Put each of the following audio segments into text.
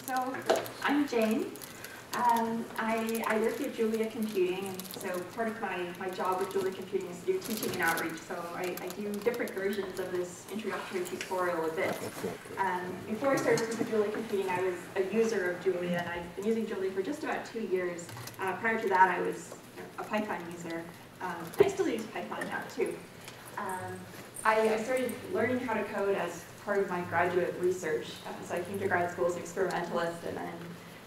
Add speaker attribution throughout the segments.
Speaker 1: So I'm Jane. Um, I, I work at Julia Computing, and so part of my, my job with Julia Computing is to do teaching and outreach. So I, I do different versions of this introductory tutorial a bit. Um, before I started with Julia Computing, I was a user of Julia, and I've been using Julia for just about two years. Uh, prior to that, I was a Python user. Um, I still use Python now, too. Um, I, I started learning how to code as part of my graduate research. Uh, so I came to grad school as an experimentalist and then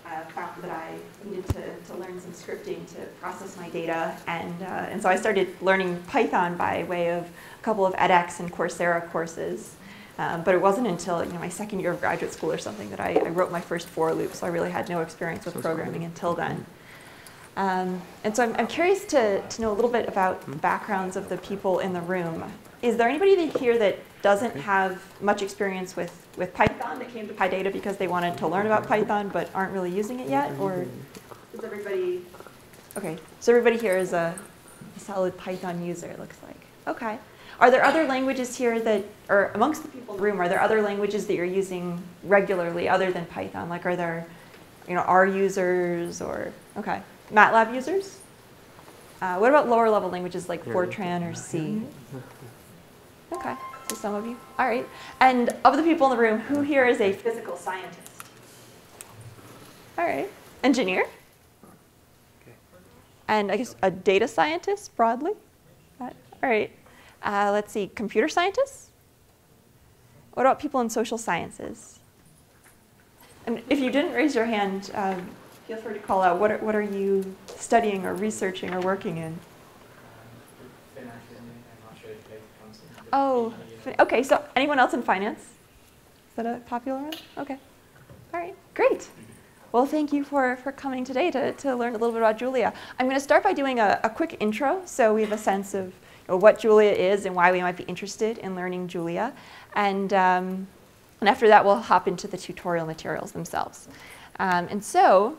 Speaker 1: uh, found that I needed to, to learn some scripting to process my data. And, uh, and so I started learning Python by way of a couple of edX and Coursera courses. Um, but it wasn't until you know, my second year of graduate school or something that I, I, wrote my first for loop, so I really had no experience with programming until then. Um, and so I'm, I'm curious to, to know a little bit about the backgrounds of the people in the room. Is there anybody here that doesn't have much experience with, with Python that came to PyData because they wanted to learn about Python but aren't really using it yet? Or is everybody, okay, so everybody here is a, a solid Python user, it looks like. Okay. Are there other languages here that, or amongst the people in the room, are there other languages that you're using regularly other than Python? Like are there, you know, R users or, okay. MATLAB users? Uh, what about lower level languages like Fortran or C? Okay, so some of you. All right. And of the people in the room, who here is a physical scientist? All right. Engineer? Okay. And I guess a data scientist broadly? All right. Uh, let's see, computer scientists? What about people in social sciences? And if you didn't raise your hand, um, feel free to call out. What are, what are you studying or researching or working in? Oh, okay. So anyone else in finance? Is that a popular one? Okay. All right, great. Well, thank you for, for coming today to, to learn a little bit about Julia. I'm going to start by doing a, a quick intro so we have a sense of you know, what Julia is and why we might be interested in learning Julia. And, um, and after that, we'll hop into the tutorial materials themselves. Um, and so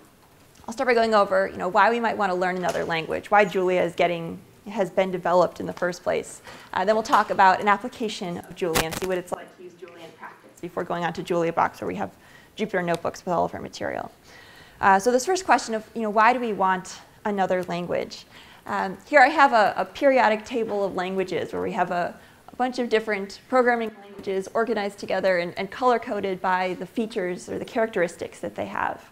Speaker 1: I'll start by going over you know, why we might want to learn another language, why Julia is getting has been developed in the first place. Uh, then we'll talk about an application of Julia and see what it's like to use Julia in practice before going on to Julia Box where we have Jupyter notebooks with all of our material. Uh, so this first question of, you know, why do we want another language? Um, here I have a, a, periodic table of languages where we have a, a, bunch of different programming languages organized together and, and color-coded by the features or the characteristics that they have.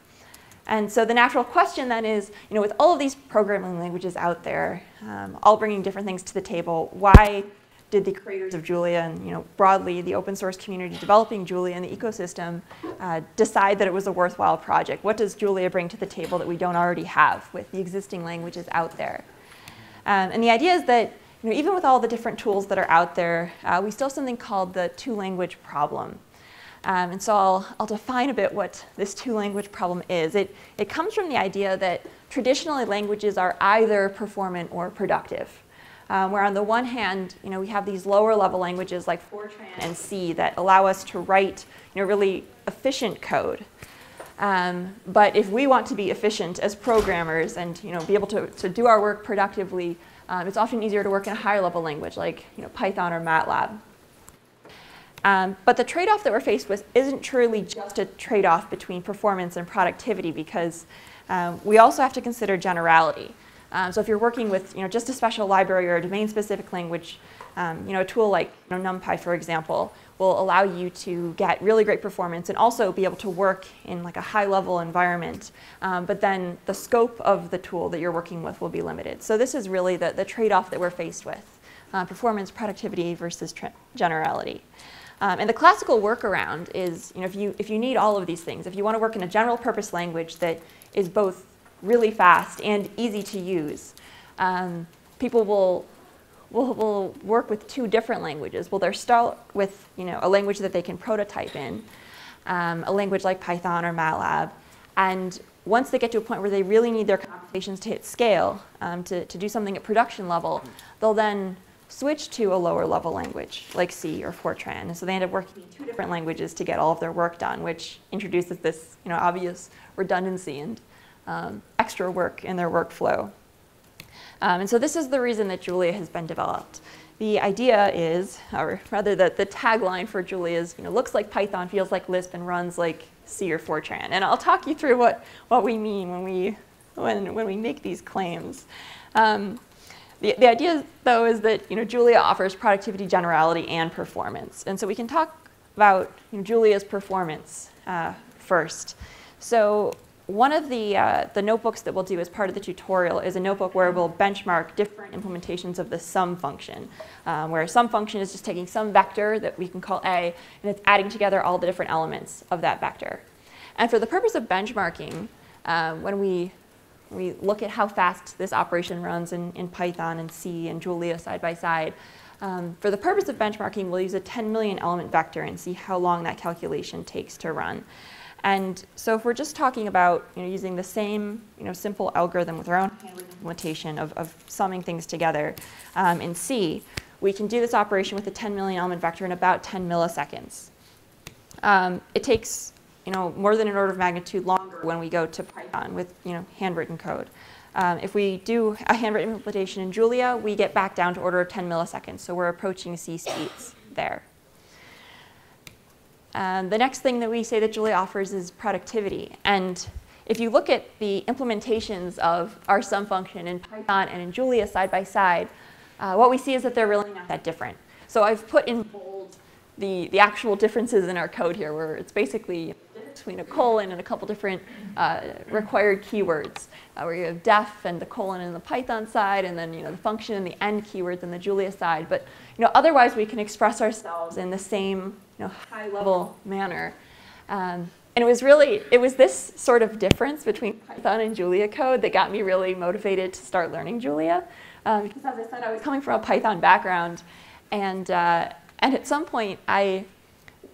Speaker 1: And so the natural question then is, you know, with all of these programming languages out there, um, all bringing different things to the table, why did the creators of Julia and, you know, broadly the open source community developing Julia and the ecosystem uh, decide that it was a worthwhile project? What does Julia bring to the table that we don't already have with the existing languages out there? Um, and the idea is that, you know, even with all the different tools that are out there, uh, we still have something called the two-language problem. Um, and so I'll, I'll define a bit what this two-language problem is. It, it comes from the idea that traditionally languages are either performant or productive. Um, where on the one hand, you know, we have these lower level languages like Fortran and C that allow us to write you know, really efficient code. Um, but if we want to be efficient as programmers and you know, be able to, to do our work productively, um, it's often easier to work in a higher level language like you know, Python or MATLAB. Um, but the trade-off that we're faced with isn't truly just a trade-off between performance and productivity because um, we also have to consider generality. Um, so if you're working with you know, just a special library or a domain-specific language, um, you know, a tool like you know, NumPy, for example, will allow you to get really great performance and also be able to work in like a high-level environment. Um, but then the scope of the tool that you're working with will be limited. So this is really the, the trade-off that we're faced with, uh, performance, productivity versus generality. Um, and the classical workaround is, you know, if you, if you need all of these things, if you want to work in a general purpose language that is both really fast and easy to use, um, people will, will, will work with two different languages. Well, they'll start with, you know, a language that they can prototype in, um, a language like Python or MATLAB, and once they get to a point where they really need their computations to hit scale, um, to, to do something at production level, they'll then switch to a lower level language like C or Fortran. And so they end up working in two different languages to get all of their work done, which introduces this you know, obvious redundancy and um, extra work in their workflow. Um, and so this is the reason that Julia has been developed. The idea is, or rather the, the tagline for Julia is, you know, looks like Python, feels like Lisp, and runs like C or Fortran. And I'll talk you through what, what we mean when we, when, when we make these claims. Um, the, the idea, though, is that you know, Julia offers productivity, generality, and performance. And so we can talk about you know, Julia's performance uh, first. So one of the, uh, the notebooks that we'll do as part of the tutorial is a notebook where we'll benchmark different implementations of the sum function, um, where sum function is just taking some vector that we can call A, and it's adding together all the different elements of that vector. And for the purpose of benchmarking, um, when we, we look at how fast this operation runs in, in Python and C and Julia side by side, um, for the purpose of benchmarking, we'll use a 10 million element vector and see how long that calculation takes to run. And so if we're just talking about you know, using the same you know, simple algorithm with our own implementation of, of summing things together um, in C, we can do this operation with a 10 million element vector in about 10 milliseconds. Um, it takes you know, more than an order of magnitude longer when we go to Python with you know, handwritten code. Um, if we do a handwritten implementation in Julia, we get back down to order of 10 milliseconds, so we're approaching C speeds there. Um, the next thing that we say that Julia offers is productivity. And if you look at the implementations of our sum function in Python and in Julia side by side, uh, what we see is that they're really not that different. So I've put in bold the, the actual differences in our code here, where it's basically between a colon and a couple different uh, required keywords, uh, where you have def and the colon in the Python side, and then you know the function and the end keywords in the Julia side. But you know otherwise we can express ourselves in the same you know, high level manner. Um, and it was really, it was this sort of difference between Python and Julia code that got me really motivated to start learning Julia. Um, because as I said, I was coming from a Python background. And, uh, and at some point, I,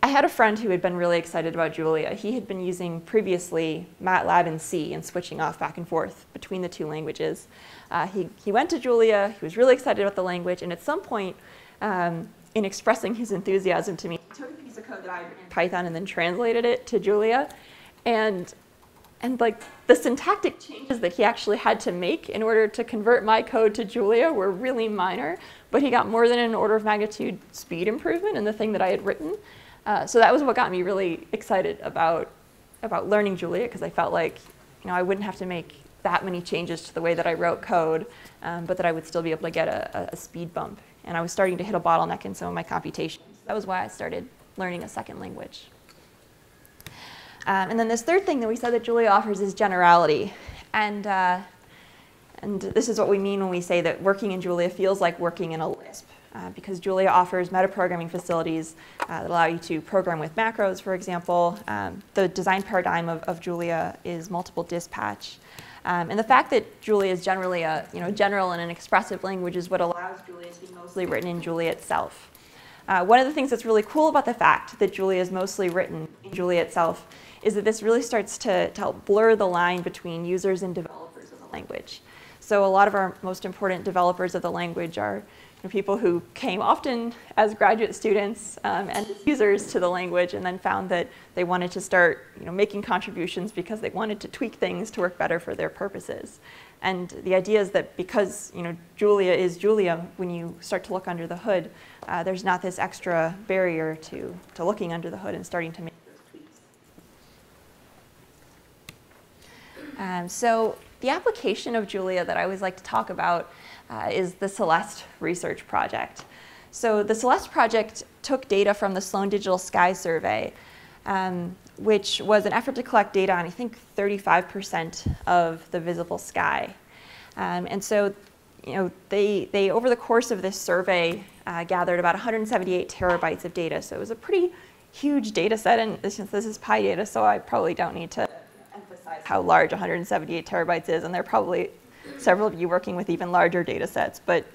Speaker 1: I had a friend who had been really excited about Julia. He had been using previously MATLAB and C and switching off back and forth between the two languages. Uh, he, he went to Julia, he was really excited about the language, and at some point, um, in expressing his enthusiasm to me, he took a piece of code that I had written in Python and then translated it to Julia. And, and like the syntactic changes that he actually had to make in order to convert my code to Julia were really minor, but he got more than an order of magnitude speed improvement in the thing that I had written. Uh, so that was what got me really excited about, about learning Julia, because I felt like you know, I wouldn't have to make that many changes to the way that I wrote code, um, but that I would still be able to get a, a speed bump and I was starting to hit a bottleneck in some of my computations. That was why I started learning a second language. Um, and then this third thing that we said that Julia offers is generality. And, uh, and this is what we mean when we say that working in Julia feels like working in a Lisp. Uh, because Julia offers metaprogramming facilities uh, that allow you to program with macros, for example. Um, the design paradigm of, of Julia is multiple dispatch. Um, and the fact that Julia is generally a you know, general and an expressive language is what allows Julia to be mostly written in Julia itself. Uh, one of the things that's really cool about the fact that Julia is mostly written in Julia itself is that this really starts to, to help blur the line between users and developers of the language. So a lot of our most important developers of the language are people who came often as graduate students um, and users to the language and then found that they wanted to start you know, making contributions because they wanted to tweak things to work better for their purposes. And the idea is that because you know, Julia is Julia, when you start to look under the hood, uh, there's not this extra barrier to, to looking under the hood and starting to make those tweaks. Um, so the application of Julia that I always like to talk about uh, is the Celeste research project. So the Celeste project took data from the Sloan Digital Sky Survey, um, which was an effort to collect data on, I think, 35% of the visible sky. Um, and so, you know, they, they, over the course of this survey, uh, gathered about 178 terabytes of data. So it was a pretty huge data set, and this, this is PyData, so I probably don't need to emphasize how large 178 terabytes is, and they're probably several of you working with even larger data sets. But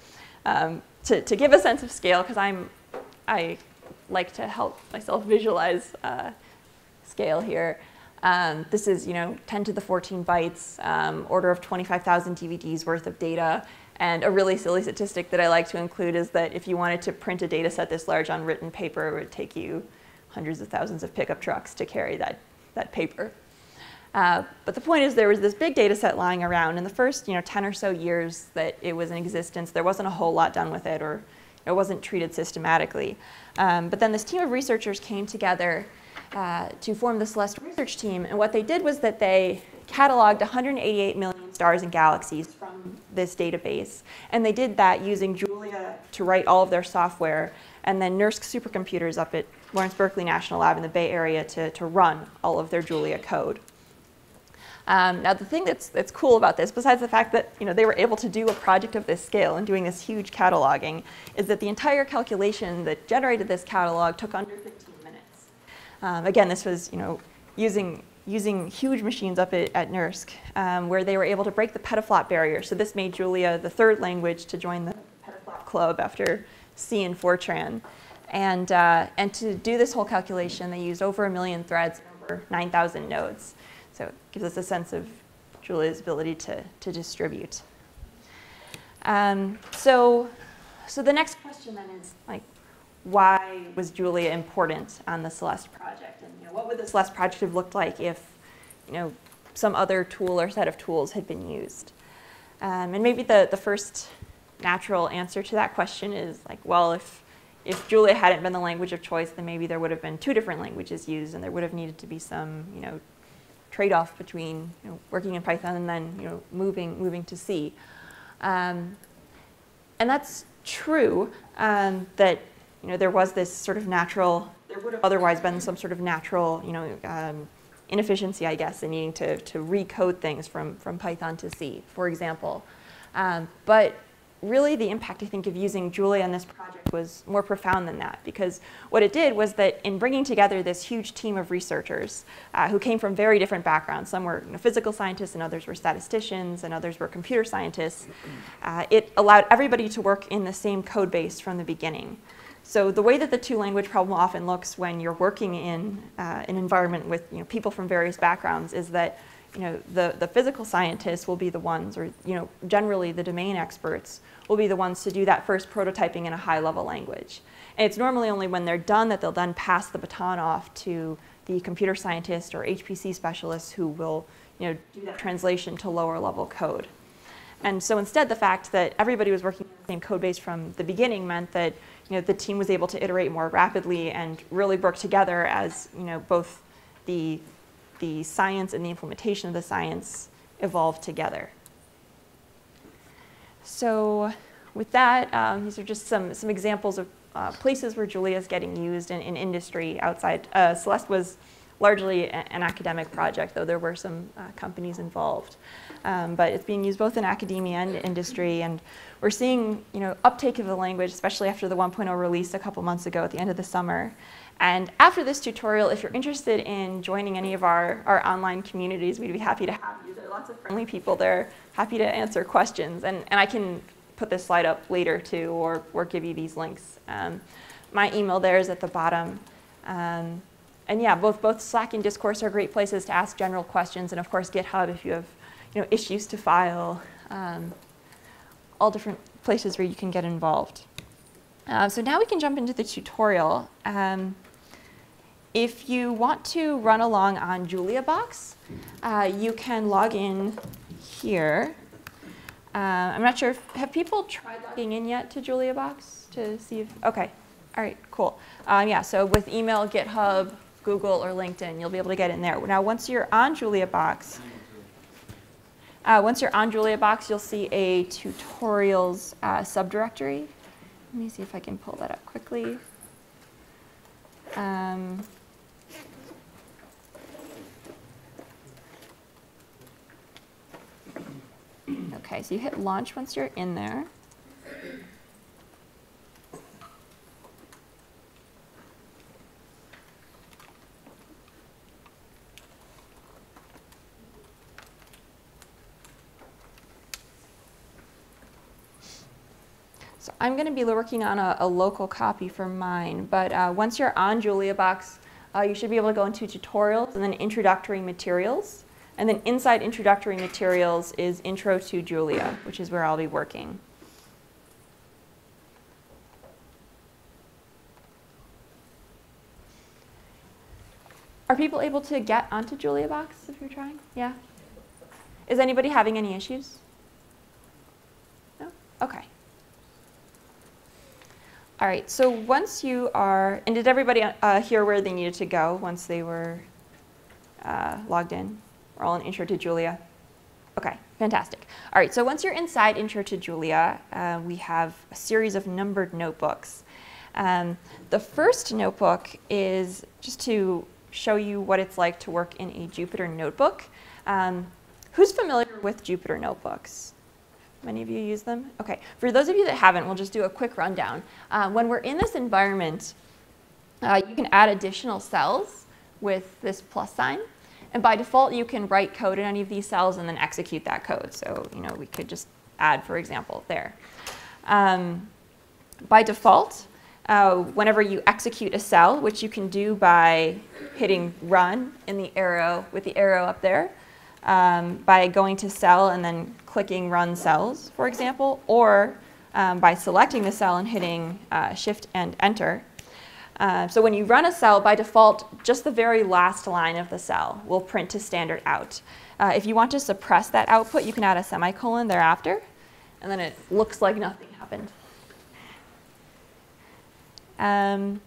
Speaker 1: um, to, to give a sense of scale, because I'm, I like to help myself visualize uh, scale here. Um, this is, you know, 10 to the 14 bytes, um, order of 25,000 DVDs worth of data. And a really silly statistic that I like to include is that if you wanted to print a data set this large on written paper, it would take you hundreds of thousands of pickup trucks to carry that, that paper. Uh, but the point is there was this big data set lying around. In the first you know, 10 or so years that it was in existence, there wasn't a whole lot done with it or it wasn't treated systematically. Um, but then this team of researchers came together uh, to form the Celeste research team. And what they did was that they cataloged 188 million stars and galaxies from this database. And they did that using Julia to write all of their software, and then NERSC supercomputers up at Lawrence Berkeley National Lab in the Bay Area to, to run all of their Julia code. Um, now, the thing that's, that's cool about this, besides the fact that you know, they were able to do a project of this scale and doing this huge cataloging, is that the entire calculation that generated this catalog took under 15 minutes. Um, again, this was you know, using, using huge machines up at, at NERSC, um, where they were able to break the petaflop barrier. So this made Julia the third language to join the petaflop club after C and Fortran. And, uh, and to do this whole calculation, they used over a million threads and over 9,000 nodes. So it gives us a sense of Julia's ability to, to distribute. Um, so, so the next question then is like, why was Julia important on the Celeste project? And you know, what would the Celeste project have looked like if you know, some other tool or set of tools had been used? Um, and maybe the, the first natural answer to that question is like, well, if, if Julia hadn't been the language of choice, then maybe there would have been two different languages used and there would have needed to be some, you know, trade-off between you know, working in Python and then you know, moving, moving to C. Um, and that's true um, that you know, there was this sort of natural, there would have otherwise been some sort of natural you know, um, inefficiency, I guess, in needing to, to recode things from, from Python to C, for example. Um, but really the impact, I think, of using Julia in this project was more profound than that because what it did was that in bringing together this huge team of researchers uh, who came from very different backgrounds, some were you know, physical scientists and others were statisticians and others were computer scientists, uh, it allowed everybody to work in the same code base from the beginning. So the way that the two-language problem often looks when you're working in uh, an environment with you know, people from various backgrounds is that you know, the, the physical scientists will be the ones, or you know, generally the domain experts will be the ones to do that first prototyping in a high level language. And it's normally only when they're done that they'll then pass the baton off to the computer scientist or HPC specialists who will you know, do that translation to lower level code. And so instead, the fact that everybody was working in the same code base from the beginning meant that you know, the team was able to iterate more rapidly and really work together as you know, both the the science and the implementation of the science evolve together. So with that, um, these are just some, some examples of uh, places where Julia is getting used in, in industry outside. Uh, Celeste was largely an academic project, though there were some uh, companies involved. Um, but it's being used both in academia and industry, and we're seeing you know, uptake of the language, especially after the 1.0 release a couple months ago at the end of the summer. And after this tutorial, if you're interested in joining any of our, our online communities, we'd be happy to have you. There are lots of friendly people there, happy to answer questions. And, and I can put this slide up later too, or, or give you these links. Um, my email there is at the bottom. Um, and yeah, both, both Slack and Discourse are great places to ask general questions. And of course, GitHub if you have you know, issues to file. Um, all different places where you can get involved. Uh, so now we can jump into the tutorial. Um, if you want to run along on JuliaBox, uh, you can log in here. Uh, I'm not sure, if, have people tried logging in yet to JuliaBox to see if, okay, all right, cool. Um, yeah, so with email, GitHub, Google, or LinkedIn, you'll be able to get in there. Now, once you're on JuliaBox, uh, once you're on JuliaBox, you'll see a tutorials uh, subdirectory. Let me see if I can pull that up quickly. Um, Okay, so you hit launch once you're in there. So I'm going to be working on a, a, local copy for mine, but uh, once you're on JuliaBox, uh, you should be able to go into tutorials and then introductory materials. And then inside introductory materials is Intro to Julia, which is where I'll be working. Are people able to get onto JuliaBox if you're trying? Yeah? Is anybody having any issues? No? Okay. All right, so once you are, and did everybody uh, hear where they needed to go once they were uh, logged in? We're all in Intro to Julia. Okay, fantastic. All right, so once you're inside Intro to Julia, uh, we have a series of numbered notebooks. Um, the first notebook is just to show you what it's like to work in a Jupyter notebook. Um, who's familiar with Jupyter notebooks? Many of you use them? Okay, for those of you that haven't, we'll just do a quick rundown. Uh, when we're in this environment, uh, you can add additional cells with this plus sign. And by default, you can write code in any of these cells and then execute that code. So, you know, we could just add, for example, there. Um, by default, uh, whenever you execute a cell, which you can do by hitting run in the arrow with the arrow up there, um, by going to cell and then clicking run cells, for example, or um, by selecting the cell and hitting uh, shift and enter. Uh, so when you run a cell, by default, just the very last line of the cell will print to standard out. Uh, if you want to suppress that output, you can add a semicolon thereafter, and then it looks like nothing happened. Um,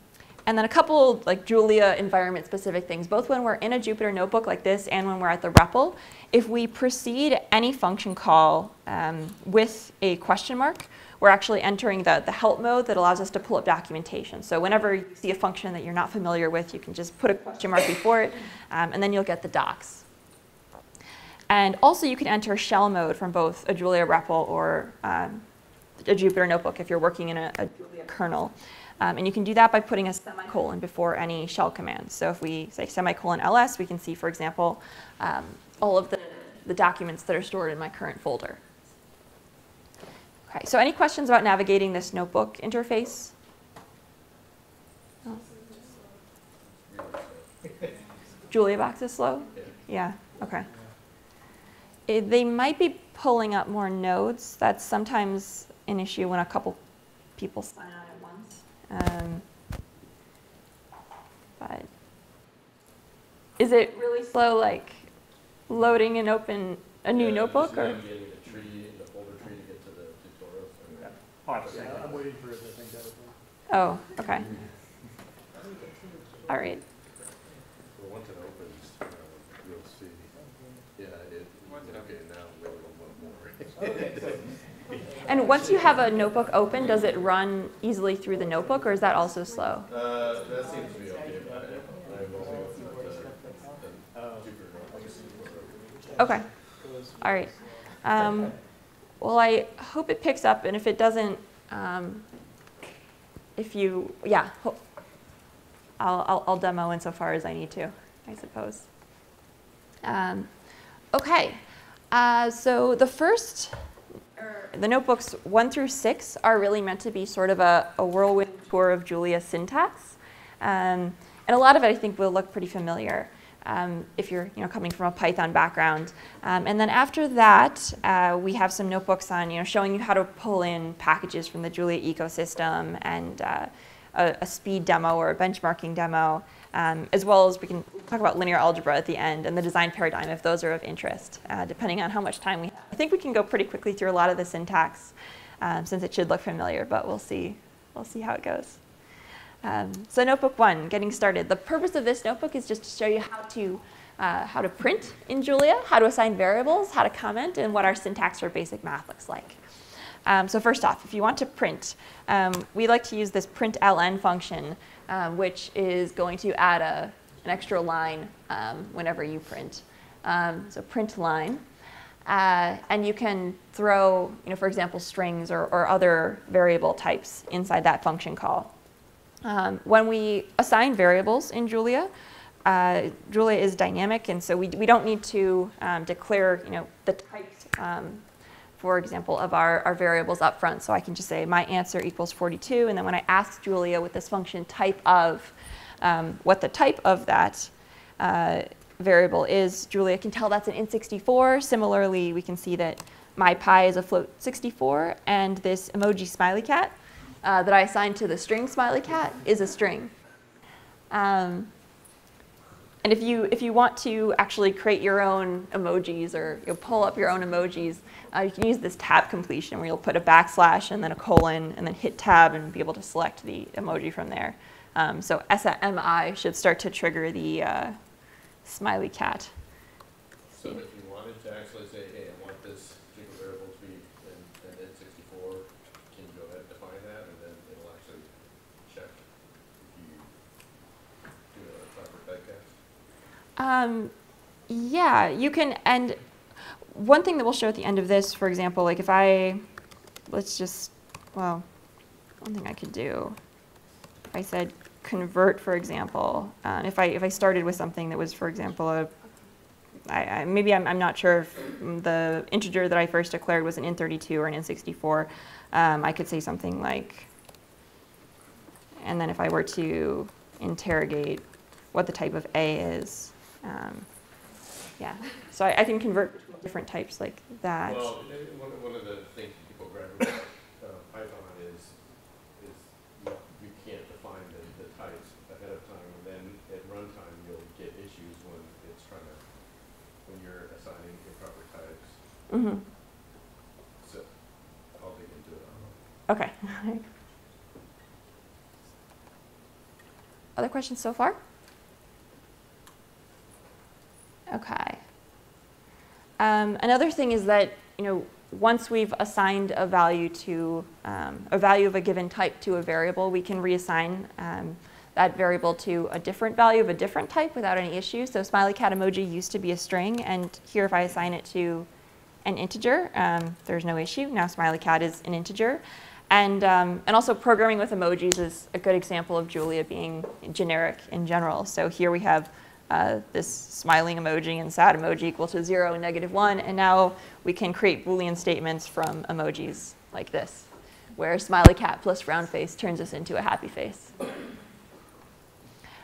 Speaker 1: and then a couple like Julia environment specific things, both when we're in a Jupyter notebook like this and when we're at the REPL, if we precede any function call um, with a question mark, we're actually entering the, the help mode that allows us to pull up documentation. So whenever you see a function that you're not familiar with, you can just put a question mark before it, um, and then you'll get the docs. And also you can enter shell mode from both a Julia REPL or um, a Jupyter notebook if you're working in a, a Julia kernel. Um, and you can do that by putting a semicolon before any shell commands. So if we say semicolon ls, we can see, for example, um, all of the, the documents that are stored in my current folder. Okay, so any questions about navigating this notebook interface? Julia box is slow? Yeah, okay. It, they might be pulling up more nodes. That's sometimes an issue when a couple people sign on at um, but is it really slow, like loading and open a new
Speaker 2: Yeah,
Speaker 1: notebook? Or?
Speaker 2: navigating the tree, the folder tree to get to the tutorials. And-
Speaker 3: Yeah. Oh, I'm- I'm waiting for it to think that.
Speaker 1: Oh, okay. All right.
Speaker 2: Well, once it opens, uh, you'll see, yeah, it, okay, now maybe a little bit more.
Speaker 1: And once you have a notebook open, does it run easily through the notebook, or is that also slow?
Speaker 2: Uh, that seems to be okay, but I- I've only opened the, the Jupyter notebooks.
Speaker 1: Okay. All right. Um, well, I hope it picks up, and if it doesn't, um, if you, yeah, I'll, I'll, I'll demo insofar as I need to, I suppose. Um, okay. Uh, so the first, er, the notebooks one through six are really meant to be sort of a, a whirlwind tour of Julia syntax. Um, and a lot of it, I think, will look pretty familiar um, if you're you know, coming from a Python background. Um, and then after that, uh, we have some notebooks on you know, showing you how to pull in packages from the Julia ecosystem and uh, a, a, speed demo or a benchmarking demo, um, as well as we can talk about linear algebra at the end and the design paradigm if those are of interest, uh, depending on how much time we have. I think we can go pretty quickly through a lot of the syntax um, since it should look familiar, but we'll see, we'll see how it goes. Um, so notebook one, getting started. The purpose of this notebook is just to show you how to, uh, how to print in Julia, how to assign variables, how to comment, and what our syntax for basic math looks like. Um, so first off, if you want to print, um, we like to use this println function, um, which is going to add a, an extra line um, whenever you print. Um, so print line. Uh, and you can throw, you know, for example, strings or, or other variable types inside that function call. Um, when we assign variables in Julia, uh, Julia is dynamic, and so we, we don't need to um, declare you know, the types, um, for example, of our, our variables up front. So I can just say my answer equals 42, and then when I ask Julia with this function type of, um, what the type of that uh, variable is, Julia can tell that's an int64. Similarly, we can see that my pi is a float 64, and this emoji smiley cat uh, that I assigned to the string smiley cat is a string. Um, and if you, if you want to actually create your own emojis or you'll pull up your own emojis, uh, you can use this tab completion where you'll put a backslash and then a colon and then hit tab and be able to select the emoji from there. Um, so SMI should start to trigger the uh, smiley cat.
Speaker 2: So if you wanted to actually say, hey, I want this particular variable to be in, in int64, can you go ahead and define that, and then it'll actually check if you do a proper typecast?
Speaker 1: Um, yeah, you can, and one thing that we'll show at the end of this, for example, like if I, let's just, well, one thing I could do, if I said convert, for example, uh, if I if I started with something that was, for example, a I, I, maybe I'm, I'm not sure if the integer that I first declared was an int32 or an int64. Um, I could say something like, and then if I were to interrogate what the type of A is, um, yeah. So I, I can convert different types like that.
Speaker 2: Well, one, of the things people grab about uh, Python is, is you, can't define the, the types ahead of time, and then at runtime, you'll get issues when it's trying to, when you're assigning improper types.
Speaker 1: hmm
Speaker 2: So, I'll dig into it
Speaker 1: Okay. Other questions so far? Okay. Um, another thing is that, you know, once we've assigned a value to, um, a value of a given type to a variable, we can reassign um, that variable to a different value of a different type without any issue. So smiley cat emoji used to be a string, and here if I assign it to an integer, um, there's no issue. Now smiley cat is an integer. And, um, and also programming with emojis is a good example of Julia being generic in general. So here we have uh, this smiling emoji and sad emoji equal to 0 and negative 1. And now we can create Boolean statements from emojis like this, where smiley cat plus frown face turns us into a happy face.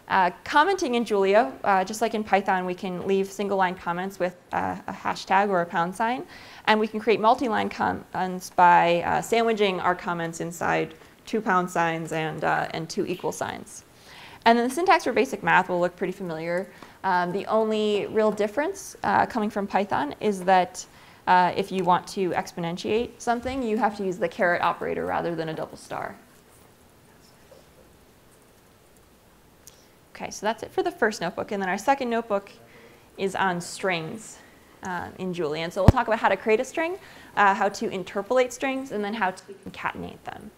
Speaker 1: Uh, commenting in Julia, uh, just like in Python, we can leave single line comments with uh, a hashtag or a pound sign. And we can create multi-line comments by uh, sandwiching our comments inside two pound signs and, uh, and two equal signs. And then the syntax for basic math will look pretty familiar. Um, the only real difference uh, coming from Python is that if you want to exponentiate something, you have to use the caret operator rather than a double star. Okay, so that's it for the first notebook. And then our second notebook is on strings uh, in Julian. So we'll talk about how to create a string, uh, how to interpolate strings, and then how to concatenate them.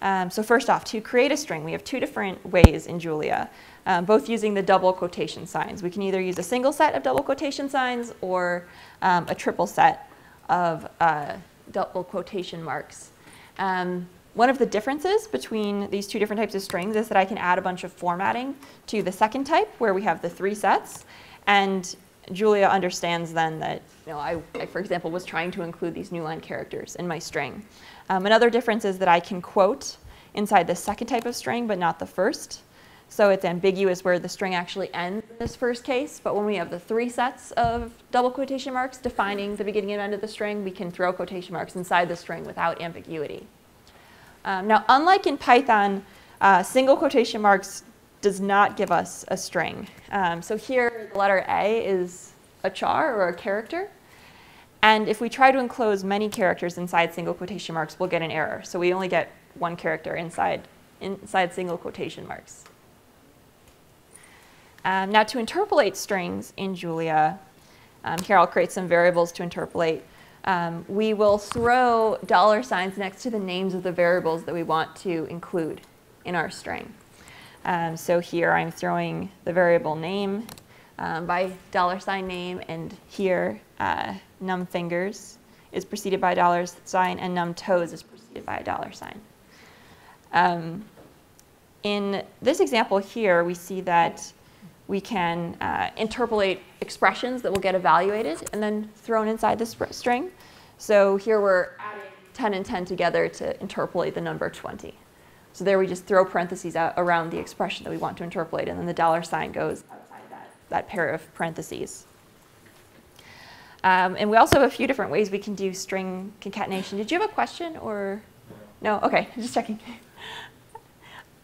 Speaker 1: Um, so first off, to create a string, we have two different ways in Julia, um, both using the double quotation signs. We can either use a single set of double quotation signs or um, a triple set of uh, double quotation marks. Um, one of the differences between these two different types of strings is that I can add a bunch of formatting to the second type where we have the three sets. And Julia understands then that, you know, I, I for example, was trying to include these new line characters in my string. Um, another difference is that I can quote inside the second type of string, but not the first. So it's ambiguous where the string actually ends in this first case, but when we have the three sets of double quotation marks defining the beginning and end of the string, we can throw quotation marks inside the string without ambiguity. Um, now, unlike in Python, uh, single quotation marks does not give us a string. Um, so here, the letter A is a char or a character. And if we try to enclose many characters inside single quotation marks, we'll get an error. So we only get one character inside, inside single quotation marks. Um, now to interpolate strings in Julia, um, here I'll create some variables to interpolate. Um, we will throw dollar signs next to the names of the variables that we want to include in our string. Um, so here I'm throwing the variable name um, by dollar sign name, and here uh, num fingers is preceded by a dollar sign, and num toes is preceded by a dollar sign. Um, in this example here, we see that we can uh, interpolate expressions that will get evaluated and then thrown inside the string. So here we're adding 10 and 10 together to interpolate the number 20. So there we just throw parentheses out around the expression that we want to interpolate, and then the dollar sign goes outside that, that pair of parentheses. Um, and we also have a few different ways we can do string concatenation. Did you have a question or? No? Okay, just checking.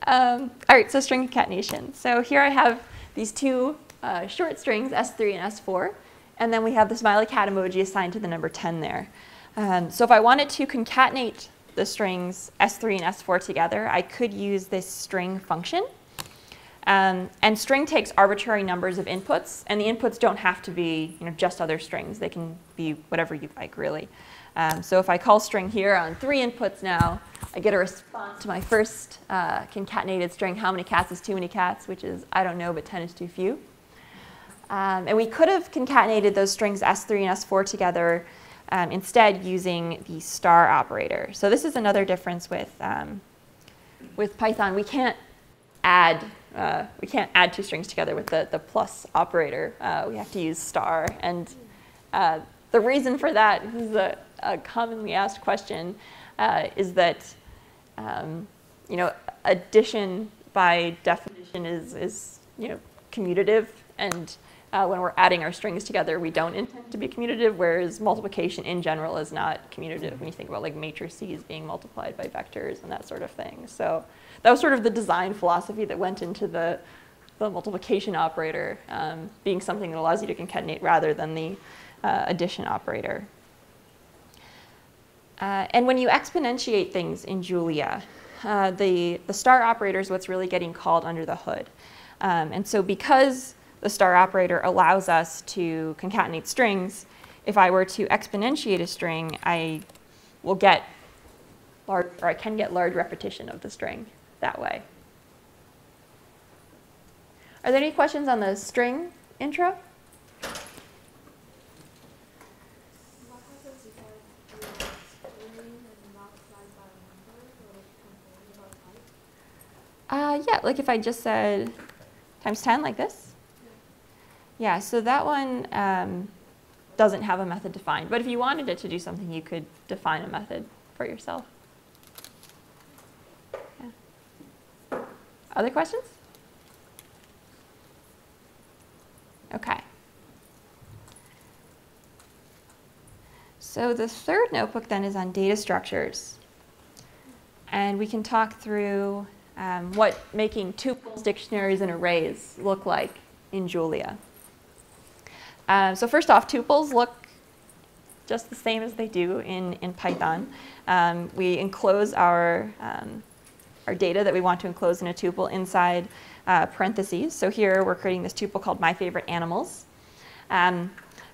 Speaker 1: Um, all right, so string concatenation. So here I have these two uh, short strings, S3 and S4. And then we have the smiley cat emoji assigned to the number 10 there. Um, so if I wanted to concatenate the strings S3 and S4 together, I could use this string function. Um, and string takes arbitrary numbers of inputs, and the inputs don't have to be you know, just other strings. They can be whatever you like, really. Um, so if I call string here on three inputs now, I get a response to my first uh, concatenated string, how many cats is too many cats, which is, I don't know, but 10 is too few. Um, and we could have concatenated those strings S3 and S4 together um, instead using the star operator. So this is another difference with, um, with Python. We can't add uh, we can't add two strings together with the, the plus operator. Uh, we have to use star. And uh, the reason for that, this is a, a commonly asked question, uh, is that um, you know addition by definition is, is you know commutative, and uh, when we're adding our strings together, we don't intend to be commutative, whereas multiplication in general is not commutative when you think about like matrices being multiplied by vectors and that sort of thing. So that was sort of the design philosophy that went into the, the multiplication operator um, being something that allows you to concatenate rather than the uh, addition operator. Uh, and when you exponentiate things in Julia, uh, the, the star operator is what's really getting called under the hood. Um, and so because the star operator allows us to concatenate strings, if I were to exponentiate a string, I will get large, or I can get large repetition of the string that way. Are there any questions on the string intro? Uh, yeah, like if I just said times 10 like this. Yeah, so that one um, doesn't have a method defined. But if you wanted it to do something, you could define a method for yourself. Other questions? Okay. So the third notebook then is on data structures. And we can talk through um, what making tuples, dictionaries, and arrays look like in Julia. Um, so first off, tuples look just the same as they do in, in Python. Um, we enclose our, um, our data that we want to enclose in a tuple inside uh, parentheses. So here we're creating this tuple called my favorite animals. Um,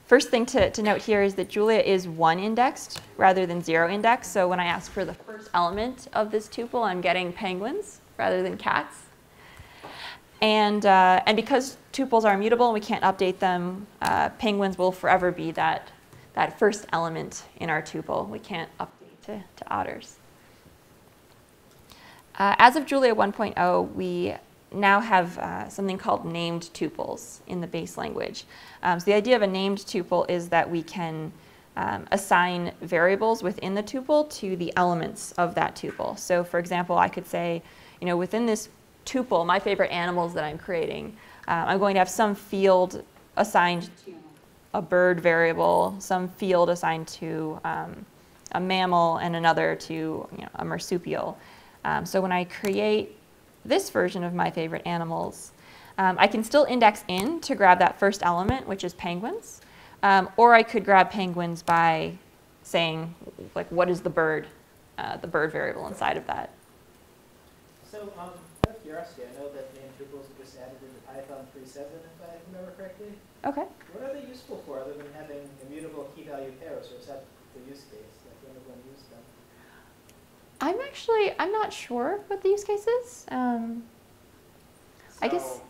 Speaker 1: first thing to, to note here is that Julia is one indexed rather than zero indexed. So when I ask for the first element of this tuple, I'm getting penguins rather than cats. And, uh, and because tuples are immutable and we can't update them, uh, penguins will forever be that, that first element in our tuple. We can't update to, to otters. Uh, as of Julia 1.0, we now have uh, something called named tuples in the base language. Um, so the idea of a named tuple is that we can um, assign variables within the tuple to the elements of that tuple. So for example, I could say, you know, within this tuple, my favorite animals that I'm creating, uh, I'm going to have some field assigned to a bird variable, some field assigned to um, a mammal, and another to you know, a marsupial. Um, so when I create this version of my favorite animals, um, I can still index in to grab that first element, which is penguins, um, or I could grab penguins by saying, like, what is the bird, uh, the bird variable inside of that.
Speaker 4: So, um, out of curiosity, I know that named tuples were just added into Python 3.7, if I remember correctly.
Speaker 1: Okay.
Speaker 4: What are they useful for, other than having immutable key value pairs, or is that the use case? Like, when everyone use them?
Speaker 1: I'm actually, I'm not sure what the use case is. Um, I guess-
Speaker 5: So,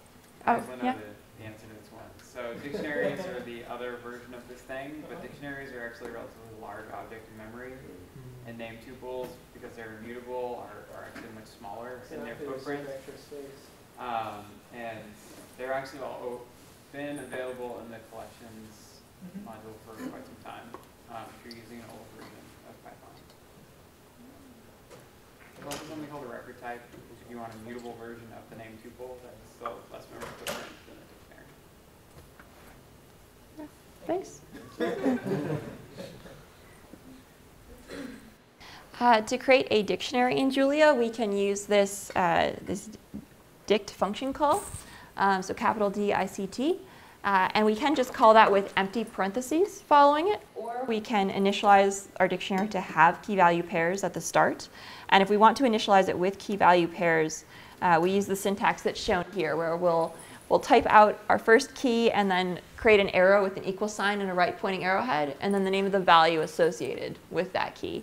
Speaker 1: oh,
Speaker 5: I also know
Speaker 1: yeah.
Speaker 5: the, the answer to this one. So dictionaries are the other version of this thing, but dictionaries are actually a relatively large object in memory. And named tuples, because they're immutable, are, are actually much smaller in their footprint.
Speaker 4: save extra space.
Speaker 5: Um, and they're actually all been available in the collections
Speaker 4: Mhm.
Speaker 5: module for quite some time, um, if you're using an old version of Python. There's also something called a record type, if you want a mutable version of the name tuple, that's still less memory footprint than a dictionary.
Speaker 1: Thanks. Uh, to create a dictionary in Julia, we can use this, uh, this dict function call, um, so capital D I C T. Uh, and we can just call that with empty parentheses following it, or we can initialize our dictionary to have key value pairs at the start. And if we want to initialize it with key value pairs, uh, we use the syntax that's shown here, where we'll, we'll type out our first key and then create an arrow with an equal sign and a right pointing arrowhead, and then the name of the value associated with that key.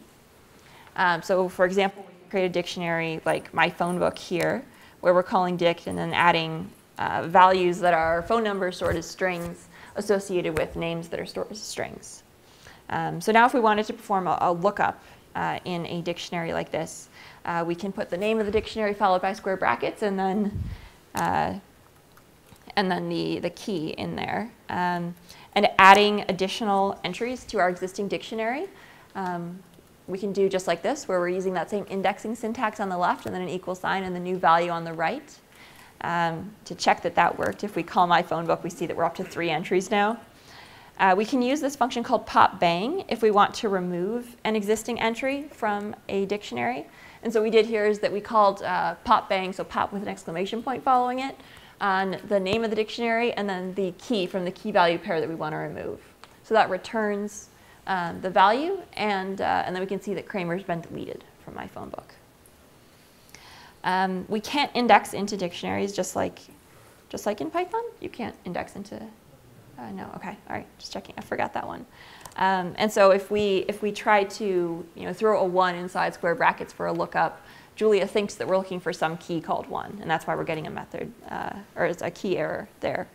Speaker 1: Um, so for example, we create a dictionary like my phone book here, where we're calling dict and then adding uh, values that are phone numbers stored as strings associated with names that are stored as strings. Um, so now if we wanted to perform a, a lookup uh, in a dictionary like this, uh, we can put the name of the dictionary followed by square brackets and then, uh, and then the, the key in there. Um, and adding additional entries to our existing dictionary, um, we can do just like this, where we're using that same indexing syntax on the left and then an equal sign and the new value on the right um, to check that that worked. If we call my phone book, we see that we're up to three entries now. Uh, we can use this function called pop bang if we want to remove an existing entry from a dictionary. And so what we did here is that we called uh, pop bang, so pop with an exclamation point following it, on the name of the dictionary and then the key from the key value pair that we want to remove. So that returns um, the value, and, uh, and then we can see that Kramer's been deleted from my phone book. Um, we can't index into dictionaries just like, just like in Python. You can't index into, uh, no, okay, all right, just checking, I forgot that one. Um, and so if we, if we try to you know, throw a one inside square brackets for a lookup, Julia thinks that we're looking for some key called one, and that's why we're getting a method, uh, or it's a key error there.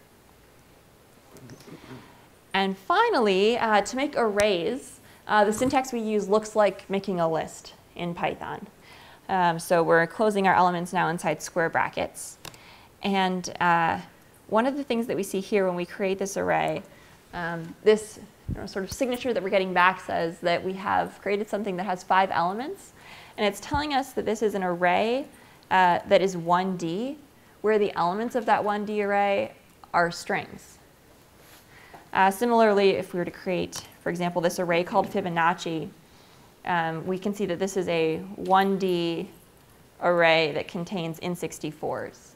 Speaker 1: And finally, uh, to make arrays, uh, the syntax we use looks like making a list in Python. Um, so we're closing our elements now inside square brackets. And uh, one of the things that we see here when we create this array, um, this you know, sort of signature that we're getting back says that we have created something that has five elements. And it's telling us that this is an array uh, that is 1D, where the elements of that 1D array are strings. Uh, similarly, if we were to create, for example, this array called Fibonacci, um, we can see that this is a 1D array that contains int64s.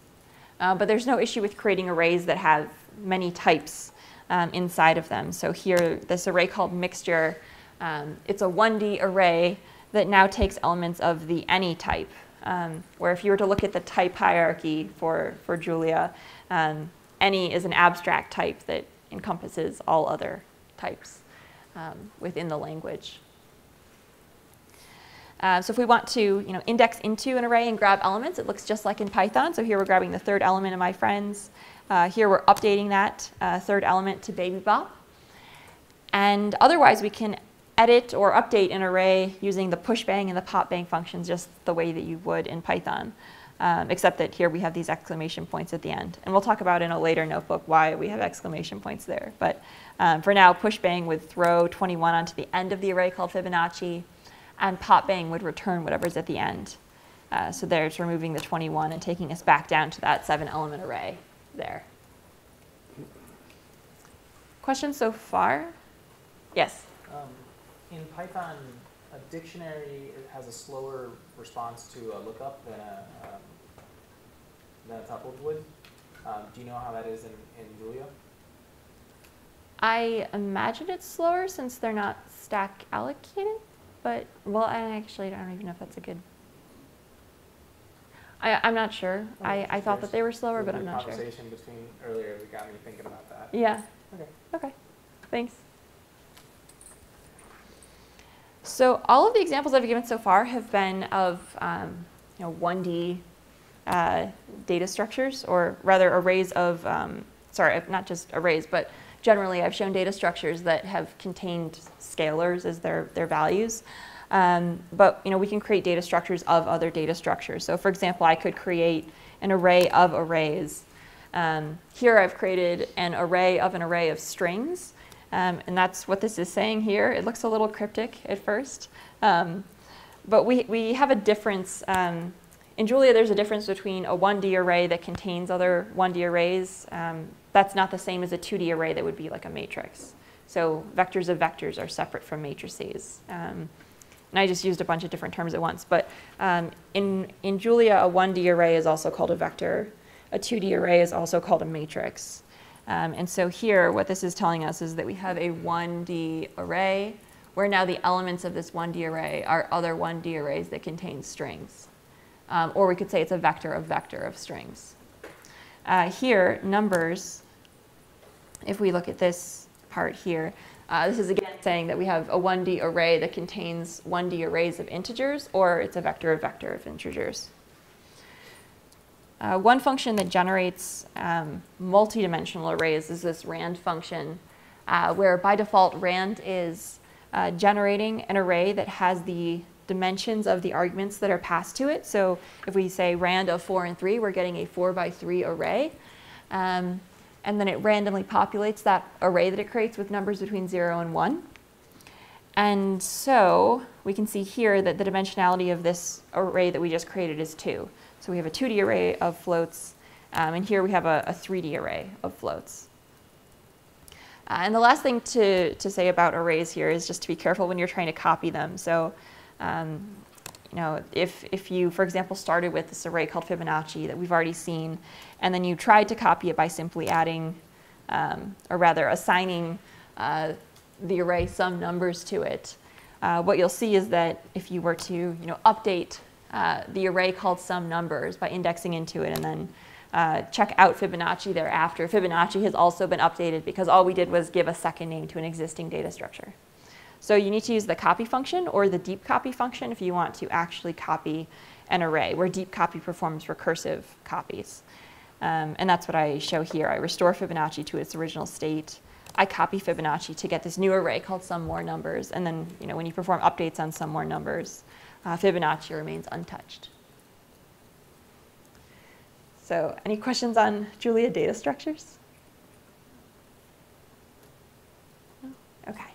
Speaker 1: Uh, but there's no issue with creating arrays that have many types um, inside of them. So here, this array called mixture, um, it's a 1D array that now takes elements of the any type. Um, where if you were to look at the type hierarchy for, for Julia, um, any is an abstract type that encompasses all other types um, within the language. Uh, so if we want to you know, index into an array and grab elements, it looks just like in Python. So here we're grabbing the third element of my friends. Uh, here we're updating that uh, third element to baby bop. And otherwise, we can edit or update an array using the push bang and the pop bang functions just the way that you would in Python. Um, except that here we have these exclamation points at the end. And we'll talk about in a later notebook why we have exclamation points there. But um, for now, push bang would throw 21 onto the end of the array called Fibonacci and pop bang would return whatever's at the end. Uh, so there's removing the 21 and taking us back down to that seven element array there. Questions so far? Yes?
Speaker 6: Um, in Python, a dictionary has a slower response to a lookup than a, um, than a tuple would. Um, do you know how that is in, in Julia?
Speaker 1: I imagine it's slower since they're not stack allocated. But, well, I actually I don't even know if that's a good. I, I'm not sure.
Speaker 6: Oh,
Speaker 1: I, I thought that they were slower, but I'm not sure.
Speaker 6: Conversation between earlier that got me thinking about that.
Speaker 1: Yeah.
Speaker 6: Okay.
Speaker 1: Okay. Thanks. So all of the examples I've given so far have been of um, you know 1D uh, data structures, or rather arrays of um, sorry, not just arrays, but generally I've shown data structures that have contained scalars as their, their values. Um, but you know, we can create data structures of other data structures. So for example, I could create an array of arrays. Um, here I've created an array of an array of strings. Um, and that's what this is saying here. It looks a little cryptic at first. Um, but we, we have a difference. Um, in Julia, there's a difference between a 1D array that contains other 1D arrays um, that's not the same as a 2D array that would be like a matrix. So vectors of vectors are separate from matrices. Um, and I just used a bunch of different terms at once. But um, in, in Julia, a 1D array is also called a vector. A 2D array is also called a matrix. Um, and so here, what this is telling us is that we have a 1D array, where now the elements of this 1D array are other 1D arrays that contain strings. Um, or we could say it's a vector of vector of strings. Uh, here, numbers, if we look at this part here, uh, this is again saying that we have a 1D array that contains 1D arrays of integers, or it's a vector of vector of integers. Uh, one function that generates um, multi-dimensional arrays is this rand function, uh, where by default rand is uh, generating an array that has the dimensions of the arguments that are passed to it. So if we say rand of 4 and 3, we're getting a 4 by 3 array. Um, and then it randomly populates that array that it creates with numbers between 0 and 1. And so we can see here that the dimensionality of this array that we just created is 2. So we have a 2D array of floats, um, and here we have a, a 3D array of floats. Uh, and the last thing to, to say about arrays here is just to be careful when you're trying to copy them. So, um, you know, if, if you, for example, started with this array called Fibonacci that we've already seen, and then you tried to copy it by simply adding, um, or rather assigning uh, the array some numbers to it, uh, what you'll see is that if you were to, you know, update uh, the array called some numbers by indexing into it and then uh, check out Fibonacci thereafter. Fibonacci has also been updated because all we did was give a second name to an existing data structure. So you need to use the copy function or the deep copy function if you want to actually copy an array, where deep copy performs recursive copies. Um, and that's what I show here. I restore Fibonacci to its original state. I copy Fibonacci to get this new array called some more numbers. And then you know, when you perform updates on some more numbers, uh, Fibonacci remains untouched. So any questions on Julia data structures? No? Okay,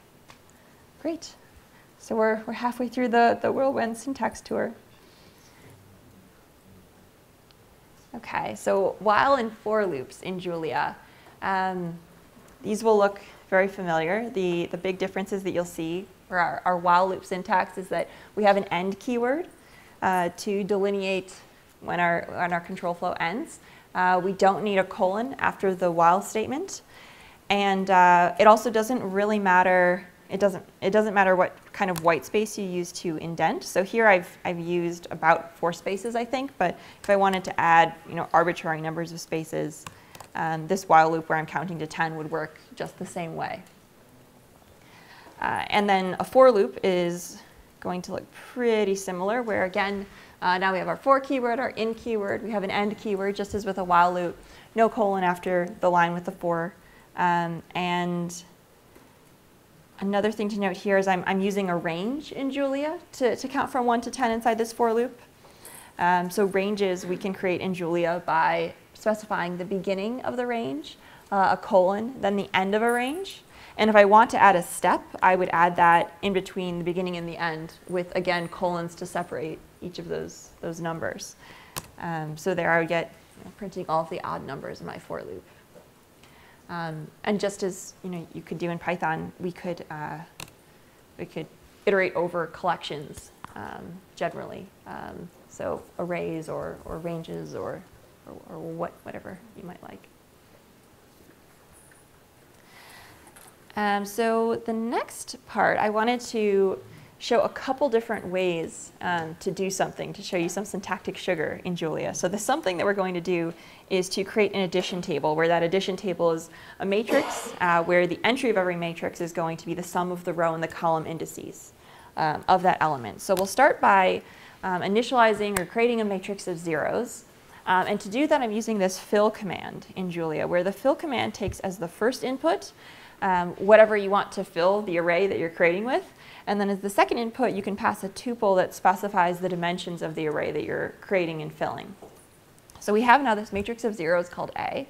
Speaker 1: great. So we're, we're halfway through the, the whirlwind syntax tour. Okay, so while and for loops in Julia, um, these will look very familiar. The, the big differences that you'll see for our, our while loop syntax is that we have an end keyword uh, to delineate when our, when our control flow ends. Uh, we don't need a colon after the while statement. And uh, it also doesn't really matter, it doesn't, it doesn't matter what kind of white space you use to indent. So here I've, I've used about four spaces, I think, but if I wanted to add you know, arbitrary numbers of spaces, um, this while loop where I'm counting to 10 would work just the same way. Uh, and then a for loop is going to look pretty similar, where again, uh, now we have our for keyword, our in keyword, we have an end keyword, just as with a while loop, no colon after the line with the for. Um, and another thing to note here is I'm, I'm using a range in Julia to, to count from 1 to 10 inside this for loop. Um, so ranges we can create in Julia by specifying the beginning of the range, uh, a colon, then the end of a range. And if I want to add a step, I would add that in between the beginning and the end with, again, colons to separate each of those, those numbers. Um, so there I would get you know, printing all of the odd numbers in my for loop. Um, and just as you know, you could do in Python, we could, uh, we could iterate over collections um, generally. Um, so arrays or, or ranges or, or, or what, whatever you might like. Um, so the next part, I wanted to show a couple different ways um, to do something, to show you some syntactic sugar in Julia. So the something that we're going to do is to create an addition table, where that addition table is a matrix, uh, where the entry of every matrix is going to be the sum of the row and the column indices um, of that element. So we'll start by um, initializing or creating a matrix of zeros. Um, and to do that, I'm using this fill command in Julia, where the fill command takes as the first input um, whatever you want to fill the array that you're creating with. And then as the second input, you can pass a tuple that specifies the dimensions of the array that you're creating and filling. So we have now this matrix of zeros called A.